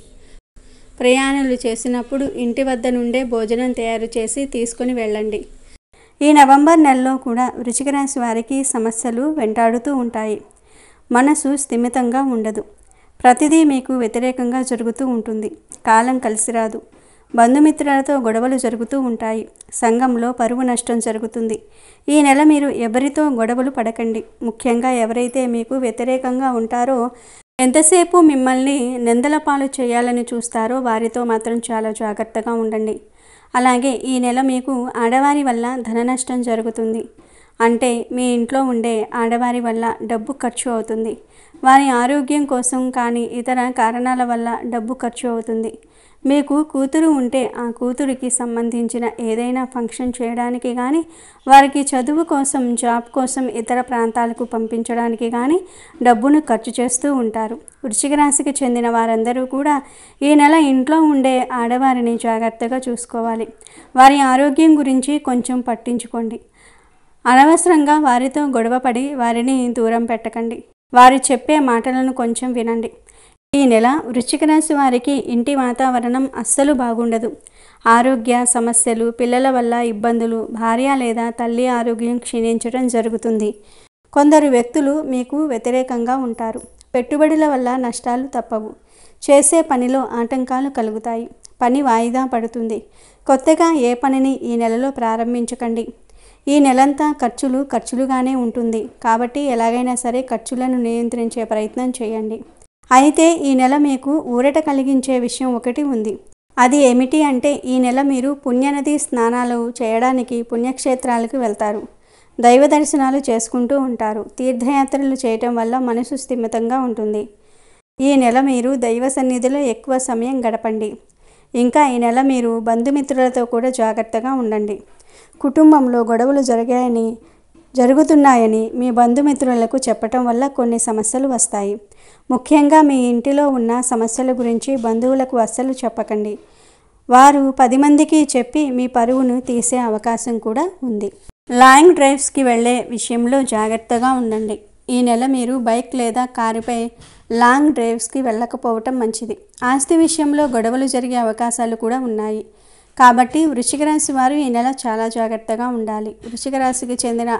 ప్రయాణాలు చేసినప్పుడు ఇంటి వద్ద నుండే భోజనం తయారు చేసి తీసుకొని వెళ్ళండి. ఈ నవంబర్ నెలలో కూడా వృచిక రాశి వారికి సమస్యలు వెంటాడుతూ ఉంటాయి. మనసు స్థిమితంగా ఉండదు. ప్రతిదీ మీకు వ్యతిరేకంగా జరుగుతూ ఉంటుంది. కాలం కలిసి రాదు. బంధుమిత్రులతో గొడవలు జరుగుతూ ఉంటాయి. సంఘంలో పరువు నష్టం జరుగుతుంది. ఈ నెల మీరు ఎవరితో గొడవలు పడకండి. ముఖ్యంగా ఎవరైతే మీకు వ్యతిరేకంగా ఉంటారో ఎంతసేపు మిమ్మల్ని నిందల పాలు చేయాలని చూస్తారో వారితో మాత్రం చాలా జాగ్రత్తగా ఉండండి. అలాగే ఈ నెల మీకు ఆడవారి వల్ల ధన నష్టం జరుగుతుంది. అంటే మీ ఇంట్లో ఉండే ఆడవారి వల్ల డబ్బు ఖర్చు అవుతుంది. వారి ఆరోగ్యం కోసం కానీ ఇతర కారణాల వల్ల డబ్బు ఖర్చు అవుతుంది. మీకు కూతురు ఉంటే ఆ కూతురికి సంబంధించిన ఏదైనా ఫంక్షన్ చేయడానికి కానీ వారికి చదువు కోసం జాబ్ కోసం ఇతర ప్రాంతాలకు పంపించడానికి కానీ డబ్బును ఖర్చు చేస్తూ ఉంటారు. వృశ్చిక రాశికి చెందిన వారందరూ కూడా ఈ నెల ఇంట్లో ఉండే ఆడవారిని జాగ్రత్తగా చూసుకోవాలి. వారి ఆరోగ్యం గురించి కొంచెం పట్టించుకోండి. అనవసరంగా వారితో గొడవపడి వారిని దూరం పెట్టకండి. వారు చెప్పే మాటలను కొంచెం వినండి. ఈ నెల వృశ్చిక రాశి వారికి ఇంటి వాతావరణం అస్సలు బాగుండదు. ఆరోగ్య సమస్యలు పిల్లల వల్ల ఇబ్బందులు భార్య లేదా తల్లి ఆరోగ్యం క్షీణించడం జరుగుతుంది. కొందరు వ్యక్తులు మీకు వ్యతిరేకంగా ఉంటారు. పెట్టుబడుల వల్ల నష్టాలు తప్పవు. చేసే పనిలో ఆటంకాలు కలుగుతాయి. పని వాయిదా పడుతుంది. కొత్తగా ఏ పనిని ఈ నెలలో ప్రారంభించకండి. ఈ నెలంతా ఖర్చులు ఖర్చులుగానే ఉంటుంది. కాబట్టి ఎలాగైనా సరే ఖర్చులను నియంత్రించే ప్రయత్నం చేయండి. అయితే ఈ నెల మీకు ఊరట కలిగించే విషయం ఒకటి ఉంది. అది ఏమిటి అంటే ఈ నెల మీరు పుణ్యనది స్నానాలు చేయడానికి పుణ్యక్షేత్రాలకు వెళ్తారు. దైవ దర్శనాలు చేసుకుంటూ ఉంటారు. తీర్థయాత్రలు చేయటం వల్ల మనసు స్థిమితంగా ఉంటుంది. ఈ నెల మీరు దైవ సన్నిధిలో ఎక్కువ సమయం గడపండి. ఇంకా ఈ నెల మీరు బంధుమిత్రులతో కూడా జాగ్రత్తగా ఉండండి. కుటుంబంలో గొడవలు జరిగాయని జరుగుతున్నాయని మీ బంధుమిత్రులకు చెప్పటం వల్ల కొన్ని సమస్యలు వస్తాయి. ముఖ్యంగా మీ ఇంటిలో ఉన్న సమస్యల గురించి బంధువులకు అస్సలు చెప్పకండి. వారు పది మందికి చెప్పి మీ పరువును తీసే అవకాశం కూడా ఉంది. లాంగ్ డ్రైవ్స్కి వెళ్ళే విషయంలో జాగ్రత్తగా ఉండండి. ఈ నెల మీరు బైక్ లేదా కారుపై లాంగ్ డ్రైవ్స్కి వెళ్ళకపోవటం మంచిది. ఆస్తి విషయంలో గొడవలు జరిగే అవకాశాలు కూడా ఉన్నాయి. కాబట్టి వృషిక రాశి వారు ఈ నెల చాలా జాగ్రత్తగా ఉండాలి. వృషిక రాశికి చెందిన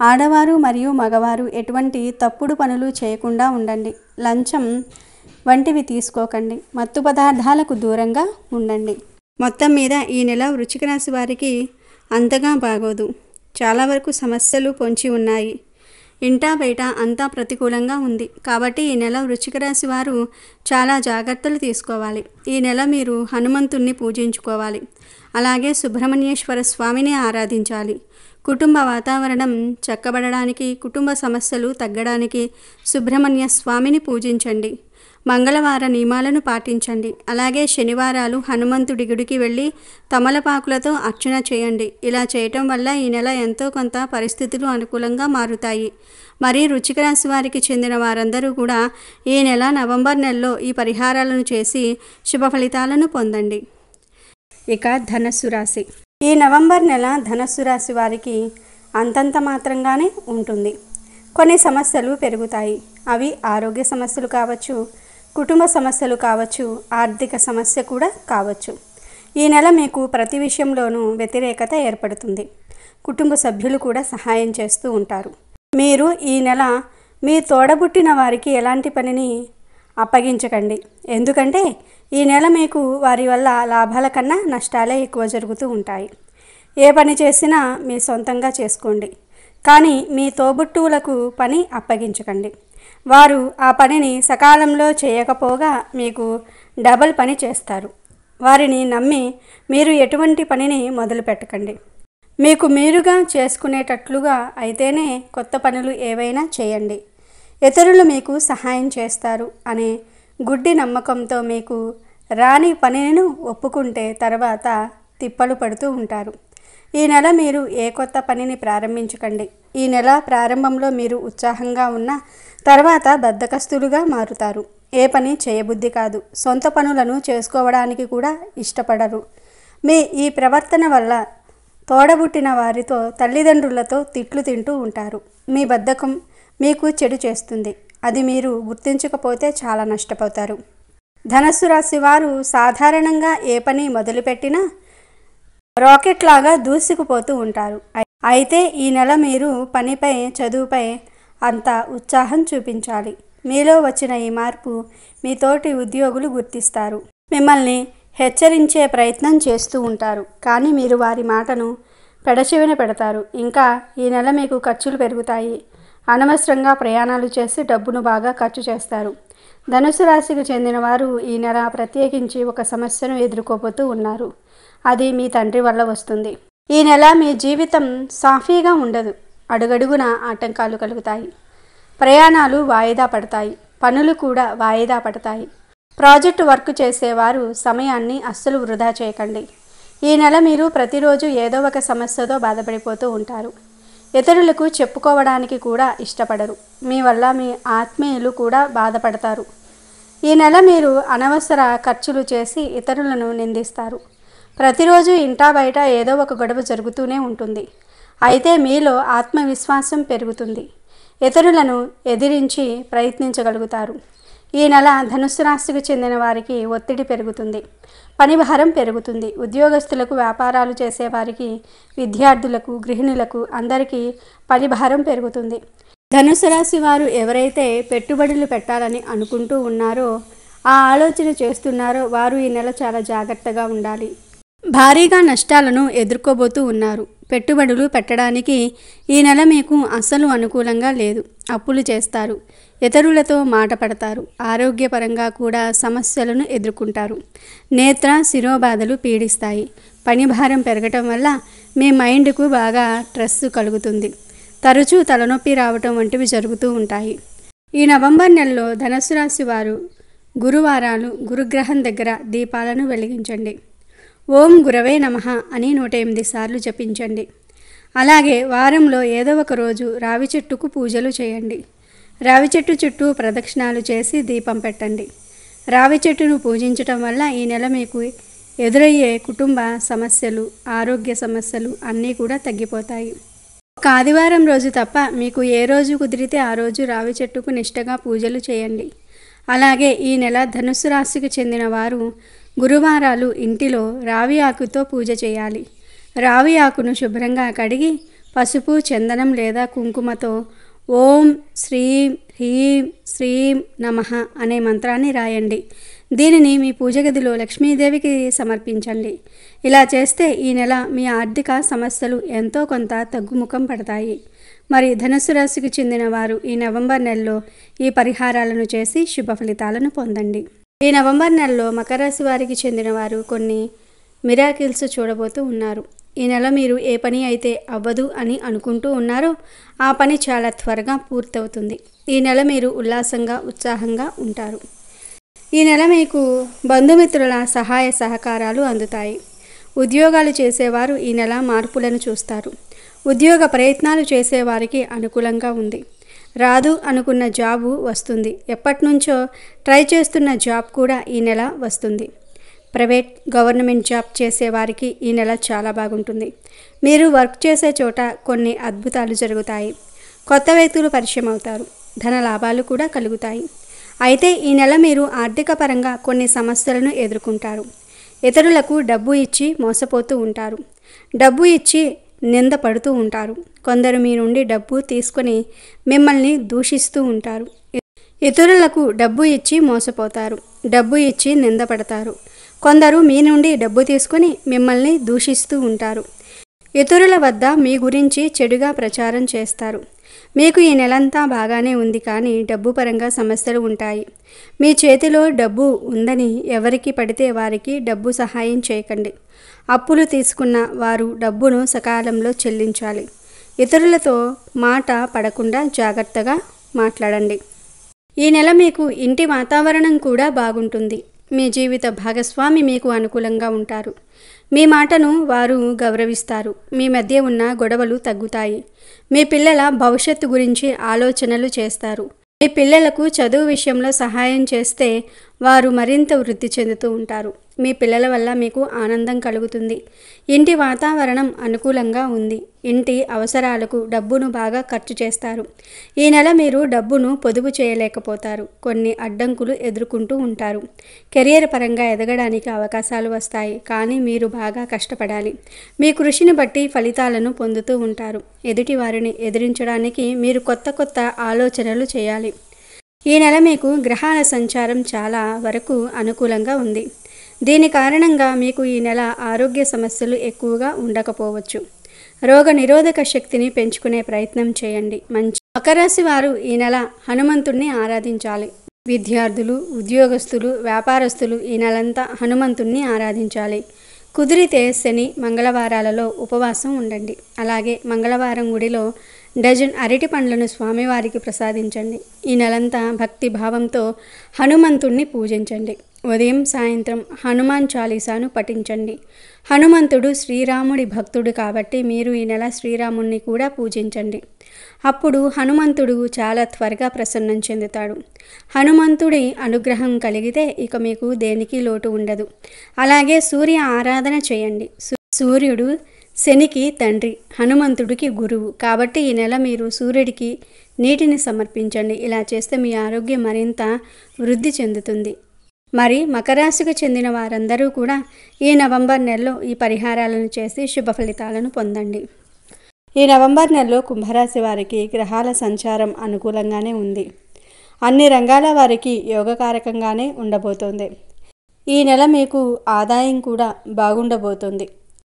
ఆడవారు మరియు మగవారు ఎటువంటి తప్పుడు పనులు చేయకుండా ఉండండి. లంచం వంటివి తీసుకోకండి. మత్తు పదార్థాలకు దూరంగా ఉండండి. మొత్తం మీద ఈ నెల వృశ్చిక రాశి వారికి అంతగా బాగోదు. చాలా వరకు సమస్యలు పొంచి ఉన్నాయి. ఇంటా బయట అంతా ప్రతికూలంగా ఉంది. కాబట్టి ఈ నెల వృశ్చిక రాశి వారు చాలా జాగ్రత్తలు తీసుకోవాలి. ఈ నెల మీరు హనుమంతుణ్ణి పూజించుకోవాలి. అలాగే సుబ్రహ్మణ్యేశ్వర స్వామిని ఆరాధించాలి. కుటుంబ వాతావరణం చక్కబడడానికి కుటుంబ సమస్యలు తగ్గడానికి సుబ్రహ్మణ్య స్వామిని పూజించండి. మంగళవార నియమాలను పాటించండి. అలాగే శనివారాలు హనుమంతుడి గుడికి వెళ్ళి తమలపాకులతో అర్చన చేయండి. ఇలా చేయటం వల్ల ఈ నెల ఎంతో కొంత పరిస్థితులు అనుకూలంగా మారుతాయి. మరి రుచిక రాశి వారికి చెందిన వారందరూ కూడా ఈ నెల నవంబర్ నెలలో ఈ పరిహారాలను చేసి శుభ ఫలితాలను పొందండి. ఇక ధనస్సు రాశి. ఈ నవంబర్ నెల ధనస్సు రాశి వారికి అంతంత మాత్రంగానే ఉంటుంది. కొన్ని సమస్యలు పెరుగుతాయి. అవి ఆరోగ్య సమస్యలు కావచ్చు కుటుంబ సమస్యలు కావచ్చు ఆర్థిక సమస్య కూడా కావచ్చు. ఈ నెల మీకు ప్రతి విషయంలోనూ వ్యతిరేకత ఏర్పడుతుంది. కుటుంబ సభ్యులు కూడా సహాయం చేస్తూ ఉంటారు. మీరు ఈ నెల మీ తోడబుట్టిన వారికి ఎలాంటి పనిని అప్పగించకండి. ఎందుకంటే ఈ నెల మీకు వారి వల్ల లాభాల కన్నా నష్టాలే ఎక్కువ జరుగుతూ ఉంటాయి. ఏ పని చేసినా మీ సొంతంగా చేసుకోండి. కానీ మీ తోబుట్టువులకు పని అప్పగించకండి. వారు ఆ పనిని సకాలంలో చేయకపోగా మీకు డబల్ పని చేస్తారు. వారిని నమ్మి మీరు ఎటువంటి పనిని మొదలు పెట్టకండి. మీకు మీరుగా చేసుకునేటట్లుగా అయితేనే కొత్త పనులు ఏవైనా చేయండి. ఇతరులు మీకు సహాయం చేస్తారు అనే గుడ్డి నమ్మకంతో మీకు రాని పనిను ఒప్పుకుంటే తర్వాత తిప్పలు పడుతూ ఉంటారు. ఈ నెల మీరు ఏ కొత్త పనిని ప్రారంభించకండి. ఈ నెల ప్రారంభంలో మీరు ఉత్సాహంగా ఉన్న తర్వాత బద్ధకస్తులుగా మారుతారు. ఏ పని చేయబుద్ధి కాదు. సొంత పనులను చేసుకోవడానికి కూడా ఇష్టపడరు. మీ ఈ ప్రవర్తన వల్ల తోడబుట్టిన వారితో తల్లిదండ్రులతో తిట్లు తింటూ ఉంటారు. మీ బద్ధకం మీకు చెడు చేస్తుంది. అది మీరు గుర్తించకపోతే చాలా నష్టపోతారు. ధనస్సు రాశి వారు సాధారణంగా ఏ పని మొదలుపెట్టినా రాకెట్ లాగా దూసుకుపోతూ ఉంటారు. అయితే ఈ నెల మీరు పనిపై చదువుపై అంత ఉత్సాహం చూపించాలి. మీలో వచ్చిన ఈ మార్పు మీ తోటి ఉద్యోగులు గుర్తిస్తారు. మిమ్మల్ని హెచ్చరించే ప్రయత్నం చేస్తూ ఉంటారు. కానీ మీరు వారి మాటను పెడచెవిన పెడతారు. ఇంకా ఈ నెల మీకు ఖర్చులు పెరుగుతాయి. అనవసరంగా ప్రయాణాలు చేసి డబ్బును బాగా ఖర్చు చేస్తారు. ధనుసు రాశికి చెందిన వారు ఈ నెల ప్రత్యేకించి ఒక సమస్యను ఎదుర్కోబోతూ ఉన్నారు. అది మీ తండ్రి వల్ల వస్తుంది. ఈ నెల మీ జీవితం సాఫీగా ఉండదు. అడుగడుగున ఆటంకాలు కలుగుతాయి. ప్రయాణాలు వాయిదా పడతాయి. పనులు కూడా వాయిదా పడతాయి. ప్రాజెక్టు వర్క్ చేసేవారు సమయాన్ని అస్సలు వృధా చేయకండి. ఈ నెల మీరు ప్రతిరోజు ఏదో ఒక సమస్యతో బాధపడిపోతూ ఉంటారు. ఇతరులకు చెప్పుకోవడానికి కూడా ఇష్టపడరు. మీ వల్ల మీ ఆత్మీయులు కూడా బాధపడతారు. ఈ నెల మీరు అనవసర ఖర్చులు చేసి ఇతరులను నిందిస్తారు. ప్రతిరోజు ఇంటా బయట ఏదో ఒక గొడవ జరుగుతూనే ఉంటుంది. అయితే మీలో ఆత్మవిశ్వాసం పెరుగుతుంది. ఇతరులను ఎదిరించి ప్రయత్నించగలుగుతారు. ఈ నెల ధనుసు రాశికి చెందిన వారికి ఒత్తిడి పెరుగుతుంది. పనిభారం పెరుగుతుంది. ఉద్యోగస్తులకు వ్యాపారాలు చేసేవారికి విద్యార్థులకు గృహిణులకు అందరికీ పనిభారం పెరుగుతుంది. ధనుసు రాశి వారు ఎవరైతే పెట్టుబడులు పెట్టాలని అనుకుంటూ ఉన్నారో ఆ ఆలోచన చేస్తున్నారో వారు ఈ నెల చాలా జాగ్రత్తగా ఉండాలి. భారీగా నష్టాలను ఎదుర్కోబోతూ ఉన్నారు. పెట్టుబడులు పెట్టడానికి ఈ నెల మీకు అస్సలు అనుకూలంగా లేదు. అప్పులు చేస్తారు. ఇతరులతో మాట పడతారు. ఆరోగ్యపరంగా కూడా సమస్యలను ఎదుర్కొంటారు. నేత్ర శిరోబాధలు పీడిస్తాయి. పని భారం పెరగటం వల్ల మీ మైండ్కు బాగా స్ట్రెస్ కలుగుతుంది. తరచూ తలనొప్పి రావటం వంటివి జరుగుతూ ఉంటాయి. ఈ నవంబర్ నెలలో ధనుసు రాశి వారు గురువారాలు గురుగ్రహం దగ్గర దీపాలను వెలిగించండి. ఓం గురవే నమః అని నూట ఎనిమిది సార్లు జపించండి. అలాగే వారంలో ఏదో ఒక రోజు రావి చెట్టుకు పూజలు చేయండి. రావి చెట్టు చుట్టూ ప్రదక్షిణాలు చేసి దీపం పెట్టండి. రావి చెట్టును పూజించటం వల్ల ఈ నెల మీకు ఎదురయ్యే కుటుంబ సమస్యలు ఆరోగ్య సమస్యలు అన్నీ కూడా తగ్గిపోతాయి. ఒక ఆదివారం రోజు తప్ప మీకు ఏ రోజు కుదిరితే ఆ రోజు రావి చెట్టుకు నిష్టగా పూజలు చేయండి. అలాగే ఈ నెల ధనుసు రాశికి చెందిన వారు గురువారాలు ఇంటిలో రావి ఆకుతో పూజ చేయాలి. రావి ఆకును శుభ్రంగా కడిగి పసుపు చందనం లేదా కుంకుమతో ఓం శ్రీం హ్రీం శ్రీం నమః అనే మంత్రాన్ని రాయండి. దీనిని మీ పూజ గదిలో లక్ష్మీదేవికి సమర్పించండి. ఇలా చేస్తే ఈ నెల మీ ఆర్థిక సమస్యలు ఎంతో కొంత తగ్గుముఖం పడతాయి. మరి ధనుసు రాశికి చెందిన వారు ఈ నవంబర్ నెలలో ఈ పరిహారాలను చేసి శుభ ఫలితాలను పొందండి. ఈ నవంబర్ నెలలో మకర రాశి వారికి చెందిన వారు కొన్ని మిరాకిల్స్ చూడబోతూ ఉన్నారు. ఈ నెల మీరు ఏ పని అయితే అవ్వదు అని అనుకుంటూ ఉన్నారో ఆ పని చాలా త్వరగా పూర్తవుతుంది. ఈ నెల మీరు ఉల్లాసంగా ఉత్సాహంగా ఉంటారు. ఈ నెల మీకు బంధుమిత్రుల సహాయ సహకారాలు అందుతాయి. ఉద్యోగాలు చేసేవారు ఈ నెల మార్పులను చూస్తారు. ఉద్యోగ ప్రయత్నాలు చేసేవారికి అనుకూలంగా ఉంది. రాదు అనుకున్న జాబు వస్తుంది. ఎప్పటి నుంచో ట్రై చేస్తున్న జాబ్ కూడా ఈ నెల వస్తుంది. ప్రైవేట్ గవర్నమెంట్ జాబ్ చేసేవారికి ఈ నెల చాలా బాగుంటుంది. మీరు వర్క్ చేసే చోట కొన్ని అద్భుతాలు జరుగుతాయి. కొత్త వ్యక్తులు పరిచయం అవుతారు. ధన లాభాలు కూడా కలుగుతాయి. అయితే ఈ నెల మీరు ఆర్థిక పరంగా కొన్ని సమస్యలను ఎదుర్కొంటారు. ఇతరులకు డబ్బు ఇచ్చి మోసపోతూ ఉంటారు. డబ్బు ఇచ్చి నింద పడుతూ ఉంటారు. కొందరు మీ నుండి డబ్బు తీసుకొని మిమ్మల్ని దూషిస్తూ ఉంటారు. ఇతరులకు డబ్బు ఇచ్చి మోసపోతారు. డబ్బు ఇచ్చి నిందపడతారు కొందరు మీ నుండి డబ్బు తీసుకొని మిమ్మల్ని దూషిస్తూ ఉంటారు. ఇతరుల వద్ద మీ గురించి చెడుగా ప్రచారం చేస్తారు. మీకు ఈ నెలంతా బాగానే ఉంది కానీ డబ్బు పరంగా సమస్యలు ఉంటాయి. మీ చేతిలో డబ్బు ఉందని ఎవరికి పడితే వారికి డబ్బు సహాయం చేయకండి. అప్పులు తీసుకున్న వారు డబ్బును సకాలంలో చెల్లించాలి. ఇతరులతో మాట పడకుండా జాగ్రత్తగా మాట్లాడండి. ఈ నెల మీకు ఇంటి వాతావరణం కూడా బాగుంటుంది. మీ జీవిత భాగస్వామి మీకు అనుకూలంగా ఉంటారు. మీ మాటను వారు గౌరవిస్తారు. మీ మధ్య ఉన్న గొడవలు తగ్గుతాయి. మీ పిల్లల భవిష్యత్తు గురించి ఆలోచనలు చేస్తారు. మీ పిల్లలకు చదువు విషయంలో సహాయం చేస్తే వారు మరింత వృద్ధి చెందుతూ ఉంటారు. మీ పిల్లల వల్ల మీకు ఆనందం కలుగుతుంది. ఇంటి వాతావరణం అనుకూలంగా ఉంది. ఇంటి అవసరాలకు డబ్బును బాగా ఖర్చు చేస్తారు. ఈ నెల మీరు డబ్బును పొదుపు చేయలేకపోతారు. కొన్ని అడ్డంకులు ఎదుర్కొంటూ ఉంటారు. కెరియర్ పరంగా ఎదగడానికి అవకాశాలు వస్తాయి. కానీ మీరు బాగా కష్టపడాలి. మీ కృషిని బట్టి ఫలితాలను పొందుతూ ఉంటారు. ఎదుటి వారిని ఎదిరించడానికి మీరు కొత్త కొత్త ఆలోచనలు చేయాలి. ఈ నెల మీకు గ్రహాల సంచారం చాలా వరకు అనుకూలంగా ఉంది. దీని కారణంగా మీకు ఈ నెల ఆరోగ్య సమస్యలు ఎక్కువగా ఉండకపోవచ్చు. రోగ నిరోధక శక్తిని పెంచుకునే ప్రయత్నం చేయండి. మంచి మకరాశి వారు ఈ నెల హనుమంతుణ్ణి ఆరాధించాలి. విద్యార్థులు ఉద్యోగస్తులు వ్యాపారస్తులు ఈ నెలంతా హనుమంతుణ్ణి ఆరాధించాలి. కుదిరితే శని మంగళవారాలలో ఉపవాసం ఉండండి. అలాగే మంగళవారం గుడిలో డజన్ అరటి పండ్లను స్వామివారికి ప్రసాదించండి. ఈ నెలంతా భక్తి భావంతో హనుమంతుణ్ణి పూజించండి. ఉదయం సాయంత్రం హనుమాన్ చాలీసాను పఠించండి. హనుమంతుడు శ్రీరాముడి భక్తుడు కాబట్టి మీరు ఈ నెల శ్రీరాముణ్ణి కూడా పూజించండి. అప్పుడు హనుమంతుడు చాలా త్వరగా ప్రసన్నం చెందుతాడు. హనుమంతుడి అనుగ్రహం కలిగితే ఇక మీకు దేనికి లోటు ఉండదు. అలాగే సూర్య ఆరాధన చేయండి. సూ- సూర్యుడు శనికి తండ్రి హనుమంతుడికి గురువు కాబట్టి ఈ నెల మీరు సూర్యుడికి నీటిని సమర్పించండి. ఇలా చేస్తే మీ ఆరోగ్యం మరింత వృద్ధి చెందుతుంది. మరి మకరాశికి చెందిన వారందరూ కూడా ఈ నవంబర్ నెలలో ఈ పరిహారాలను చేసి శుభ ఫలితాలను పొందండి. ఈ నవంబర్ నెలలో కుంభరాశి వారికి గ్రహాల సంచారం అనుకూలంగానే ఉంది. అన్ని రంగాల వారికి యోగకారకంగానే ఉండబోతోంది. ఈ నెల మీకు ఆదాయం కూడా బాగుండబోతుంది.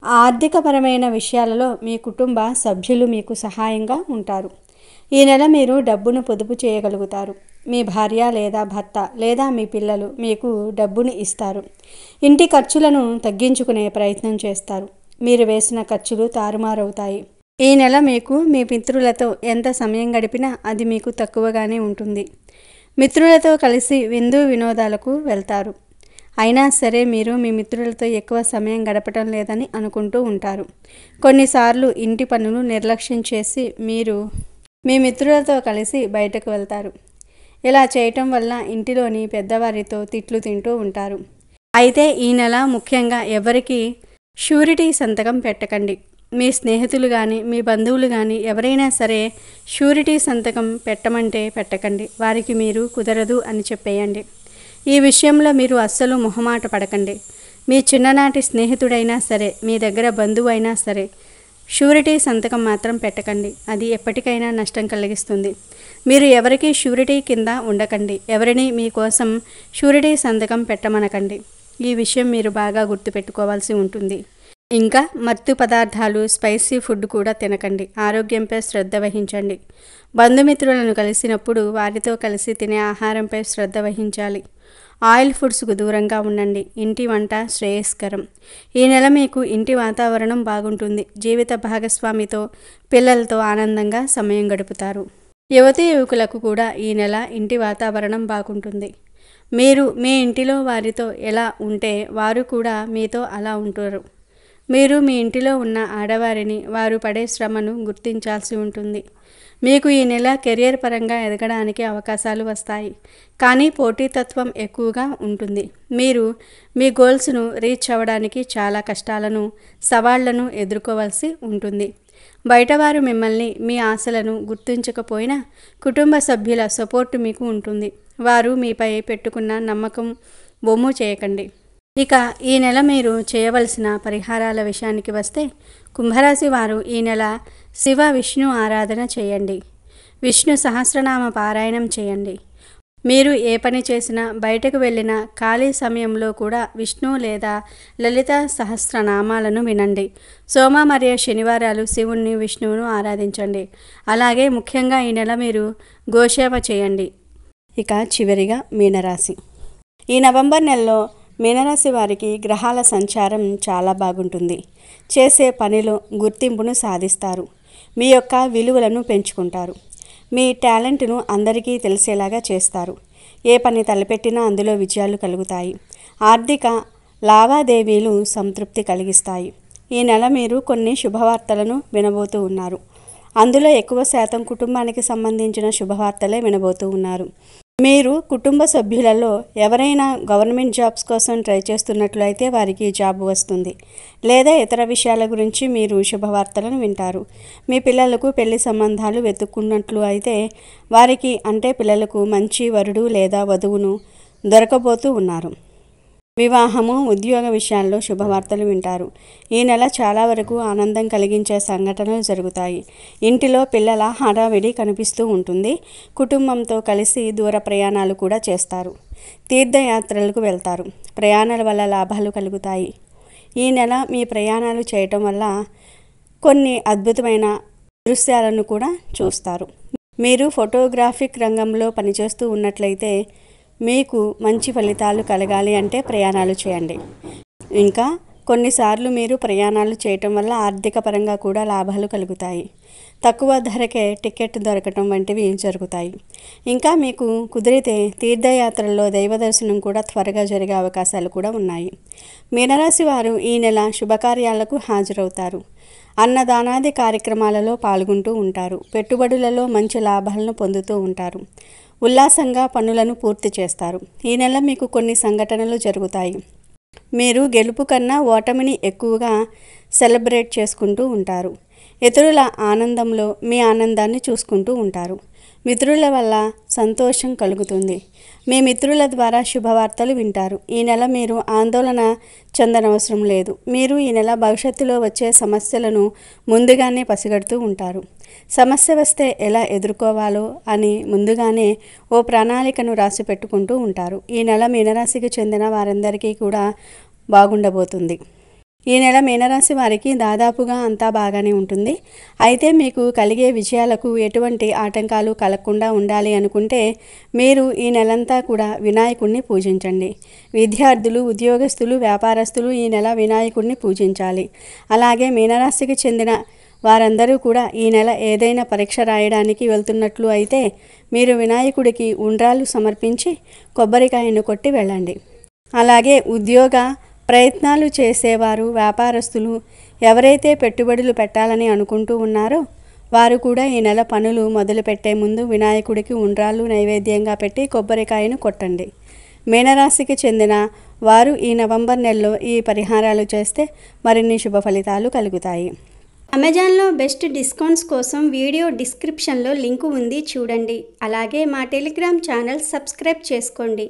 ఆర్థికపరమైన విషయాలలో మీ కుటుంబ సభ్యులు మీకు సహాయంగా ఉంటారు. ఈ నెల మీరు డబ్బును పొదుపు చేయగలుగుతారు. మీ భార్య లేదా భర్త లేదా మీ పిల్లలు మీకు డబ్బును ఇస్తారు. ఇంటి ఖర్చులను తగ్గించుకునే ప్రయత్నం చేస్తారు. మీరు వేసిన ఖర్చులు తారుమారవుతాయి. ఈ నెల మీకు మీ మిత్రులతో ఎంత సమయం గడిపినా అది మీకు తక్కువగానే ఉంటుంది. మిత్రులతో కలిసి విందు వినోదాలకు వెళ్తారు. అయినా సరే మీరు మీ మిత్రులతో ఎక్కువ సమయం గడపటం లేదని అనుకుంటూ ఉంటారు. కొన్నిసార్లు ఇంటి పనులు నిర్లక్ష్యం చేసి మీరు మీ మిత్రులతో కలిసి బయటకు వెళ్తారు. ఇలా చేయటం వల్ల ఇంటిలోని పెద్దవారితో తిట్లు తింటూ ఉంటారు. అయితే ఈ నెల ముఖ్యంగా ఎవరికి షూరిటీ సంతకం పెట్టకండి. మీ స్నేహితులు కానీ మీ బంధువులు కానీ ఎవరైనా సరే షూరిటీ సంతకం పెట్టమంటే పెట్టకండి. వారికి మీరు కుదరదు అని చెప్పేయండి. ఈ విషయంలో మీరు అస్సలు మొహమాట పడకండి. మీ చిన్ననాటి స్నేహితుడైనా సరే మీ దగ్గర బంధువు అయినా సరే షూరిటీ సంతకం మాత్రం పెట్టకండి. అది ఎప్పటికైనా నష్టం కలిగిస్తుంది. మీరు ఎవరికి షూరిటీ కింద ఉండకండి. ఎవరిని మీకోసం షూరిటీ సంతకం పెట్టమనకండి. ఈ విషయం మీరు బాగా గుర్తుపెట్టుకోవాల్సి ఉంటుంది. ఇంకా మత్తు పదార్థాలు స్పైసీ ఫుడ్ కూడా తినకండి. ఆరోగ్యంపై శ్రద్ధ వహించండి. బంధుమిత్రులను కలిసినప్పుడు వారితో కలిసి తినే ఆహారంపై శ్రద్ధ వహించాలి. ఆయిల్ ఫుడ్స్కు దూరంగా ఉండండి. ఇంటి వంట శ్రేయస్కరం. ఈ నెల మీకు ఇంటి వాతావరణం బాగుంటుంది. జీవిత భాగస్వామితో పిల్లలతో ఆనందంగా సమయం గడుపుతారు. యువతీ యువకులకు కూడా ఈ నెల ఇంటి వాతావరణం బాగుంటుంది. మీరు మీ ఇంటిలో వారితో ఎలా ఉంటే వారు కూడా మీతో అలా ఉంటారు. మీరు మీ ఇంటిలో ఉన్న ఆడవారిని వారు పడే శ్రమను గుర్తించాల్సి ఉంటుంది. మీకు ఈ నెల కెరియర్ పరంగా ఎదగడానికి అవకాశాలు వస్తాయి. కానీ పోటీతత్వం ఎక్కువగా ఉంటుంది. మీరు మీ గోల్స్ను రీచ్ అవ్వడానికి చాలా కష్టాలను సవాళ్ళను ఎదుర్కోవాల్సి ఉంటుంది. బయటవారు మిమ్మల్ని మీ ఆశలను గుర్తించకపోయినా కుటుంబ సభ్యుల సపోర్టు మీకు ఉంటుంది. వారు మీపై పెట్టుకున్న నమ్మకం బొమ్ము చేయకండి. ఇక ఈ నెల మీరు చేయవలసిన పరిహారాల విషయానికి వస్తే కుంభరాశి వారు ఈ నెల శివ విష్ణు ఆరాధన చేయండి. విష్ణు సహస్రనామ పారాయణం చేయండి. మీరు ఏ పని చేసినా బయటకు వెళ్ళిన ఖాళీ సమయంలో కూడా విష్ణు లేదా లలిత సహస్రనామాలను వినండి. సోమ మరియు శనివారాలు శివుణ్ణి విష్ణువును ఆరాధించండి. అలాగే ముఖ్యంగా ఈ నెల మీరు గోసేవ చేయండి. ఇక చివరిగా మీనరాశి. ఈ నవంబర్ నెలలో మీనరాశి వారికి గ్రహాల సంచారం చాలా బాగుంటుంది. చేసే పనిలో గుర్తింపును సాధిస్తారు. మీ యొక్క విలువలను పెంచుకుంటారు. మీ టాలెంట్ను అందరికీ తెలిసేలాగా చేస్తారు. ఏ పని తలపెట్టినా అందులో విజయాలు కలుగుతాయి. ఆర్థిక లావాదేవీలు సంతృప్తి కలిగిస్తాయి. ఈ నెల మీరు కొన్ని శుభవార్తలను వినబోతూ ఉన్నారు. అందులో ఎక్కువ శాతం కుటుంబానికి సంబంధించిన శుభవార్తలే వినబోతూ ఉన్నారు. మీరు కుటుంబ సభ్యులలో ఎవరైనా గవర్నమెంట్ జాబ్స్ కోసం ట్రై చేస్తున్నట్లయితే వారికి జాబ్ వస్తుంది. లేదా ఇతర విషయాల గురించి మీరు శుభవార్తలను వింటారు. మీ పిల్లలకు పెళ్ళి సంబంధాలు వెతుక్కున్నట్లు అయితే వారికి అంటే పిల్లలకు మంచి వరుడు లేదా వధువును దొరకబోతూ ఉన్నారు. వివాహము ఉద్యోగ విషయాల్లో శుభవార్తలు వింటారు. ఈ నెల చాలా వరకు ఆనందం కలిగించే సంఘటనలు జరుగుతాయి. ఇంటిలో పిల్లల హడావిడి కనిపిస్తూ ఉంటుంది. కుటుంబంతో కలిసి దూర ప్రయాణాలు కూడా చేస్తారు. తీర్థయాత్రలకు వెళ్తారు. ప్రయాణాల వల్ల లాభాలు కలుగుతాయి. ఈ నెల మీ ప్రయాణాలు చేయటం వల్ల కొన్ని అద్భుతమైన దృశ్యాలను కూడా చూస్తారు. మీరు ఫోటోగ్రాఫిక్ రంగంలో పనిచేస్తూ ఉన్నట్లయితే మీకు మంచి ఫలితాలు కలగాలి అంటే ప్రయాణాలు చేయండి. ఇంకా కొన్నిసార్లు మీరు ప్రయాణాలు చేయటం వల్ల ఆర్థిక పరంగా కూడా లాభాలు కలుగుతాయి. తక్కువ ధరకే టికెట్ దొరకటం వంటివి జరుగుతాయి. ఇంకా మీకు కుదిరితే తీర్థయాత్రల్లో దైవ దర్శనం కూడా త్వరగా జరిగే అవకాశాలు కూడా ఉన్నాయి. మీనరాశి వారు ఈ నెల శుభకార్యాలకు హాజరవుతారు. అన్నదానాది కార్యక్రమాలలో పాల్గొంటూ ఉంటారు. పెట్టుబడులలో మంచి లాభాలను పొందుతూ ఉంటారు. ఉల్లాసంగా పనులను పూర్తి చేస్తారు. ఈ నెల మీకు కొన్ని సంఘటనలు జరుగుతాయి. మీరు గెలుపు కన్నా ఓటమిని ఎక్కువగా సెలబ్రేట్ చేసుకుంటూ ఉంటారు. ఇతరుల ఆనందంలో మీ ఆనందాన్ని చూసుకుంటూ ఉంటారు. మిత్రుల వల్ల సంతోషం కలుగుతుంది. మీ మిత్రుల ద్వారా శుభవార్తలు వింటారు. ఈ నెల మీరు ఆందోళన చెందనవసరం లేదు. మీరు ఈ నెల భవిష్యత్తులో వచ్చే సమస్యలను ముందుగానే పసిగడుతూ ఉంటారు. సమస్య వస్తే ఎలా ఎదుర్కోవాలో అని ముందుగానే ఓ ప్రణాళికను రాసి పెట్టుకుంటూ ఉంటారు. ఈ నెల మీనరాశికి చెందిన వారందరికీ కూడా బాగుండబోతుంది. ఈ నెల మీనరాశి వారికి దాదాపుగా అంతా బాగానే ఉంటుంది. అయితే మీకు కలిగే విజయాలకు ఎటువంటి ఆటంకాలు కలగకుండా ఉండాలి అనుకుంటే మీరు ఈ నెలంతా కూడా వినాయకుడిని పూజించండి. విద్యార్థులు ఉద్యోగస్తులు వ్యాపారస్తులు ఈ నెల వినాయకుడిని పూజించాలి. అలాగే మీనరాశికి చెందిన వారందరూ కూడా ఈ నెల ఏదైనా పరీక్ష రాయడానికి వెళ్తున్నట్లు అయితే మీరు వినాయకుడికి ఉండ్రాలు సమర్పించి కొబ్బరికాయను కొట్టి వెళ్ళండి. అలాగే ఉద్యోగ ప్రయత్నాలు చేసేవారు వ్యాపారస్తులు ఎవరైతే పెట్టుబడులు పెట్టాలని అనుకుంటూ ఉన్నారో వారు కూడా ఈ నెల పనులు మొదలు పెట్టే ముందు వినాయకుడికి ఉండ్రాళ్ళు నైవేద్యంగా పెట్టి కొబ్బరికాయను కొట్టండి. మీనరాశికి చెందిన వారు ఈ నవంబర్ నెలలో ఈ పరిహారాలు చేస్తే మరిన్ని శుభ ఫలితాలు కలుగుతాయి. అమెజాన్లో బెస్ట్ డిస్కౌంట్స్ కోసం వీడియో డిస్క్రిప్షన్లో లింకు ఉంది చూడండి. అలాగే మా టెలిగ్రామ్ ఛానల్ సబ్స్క్రైబ్ చేసుకోండి.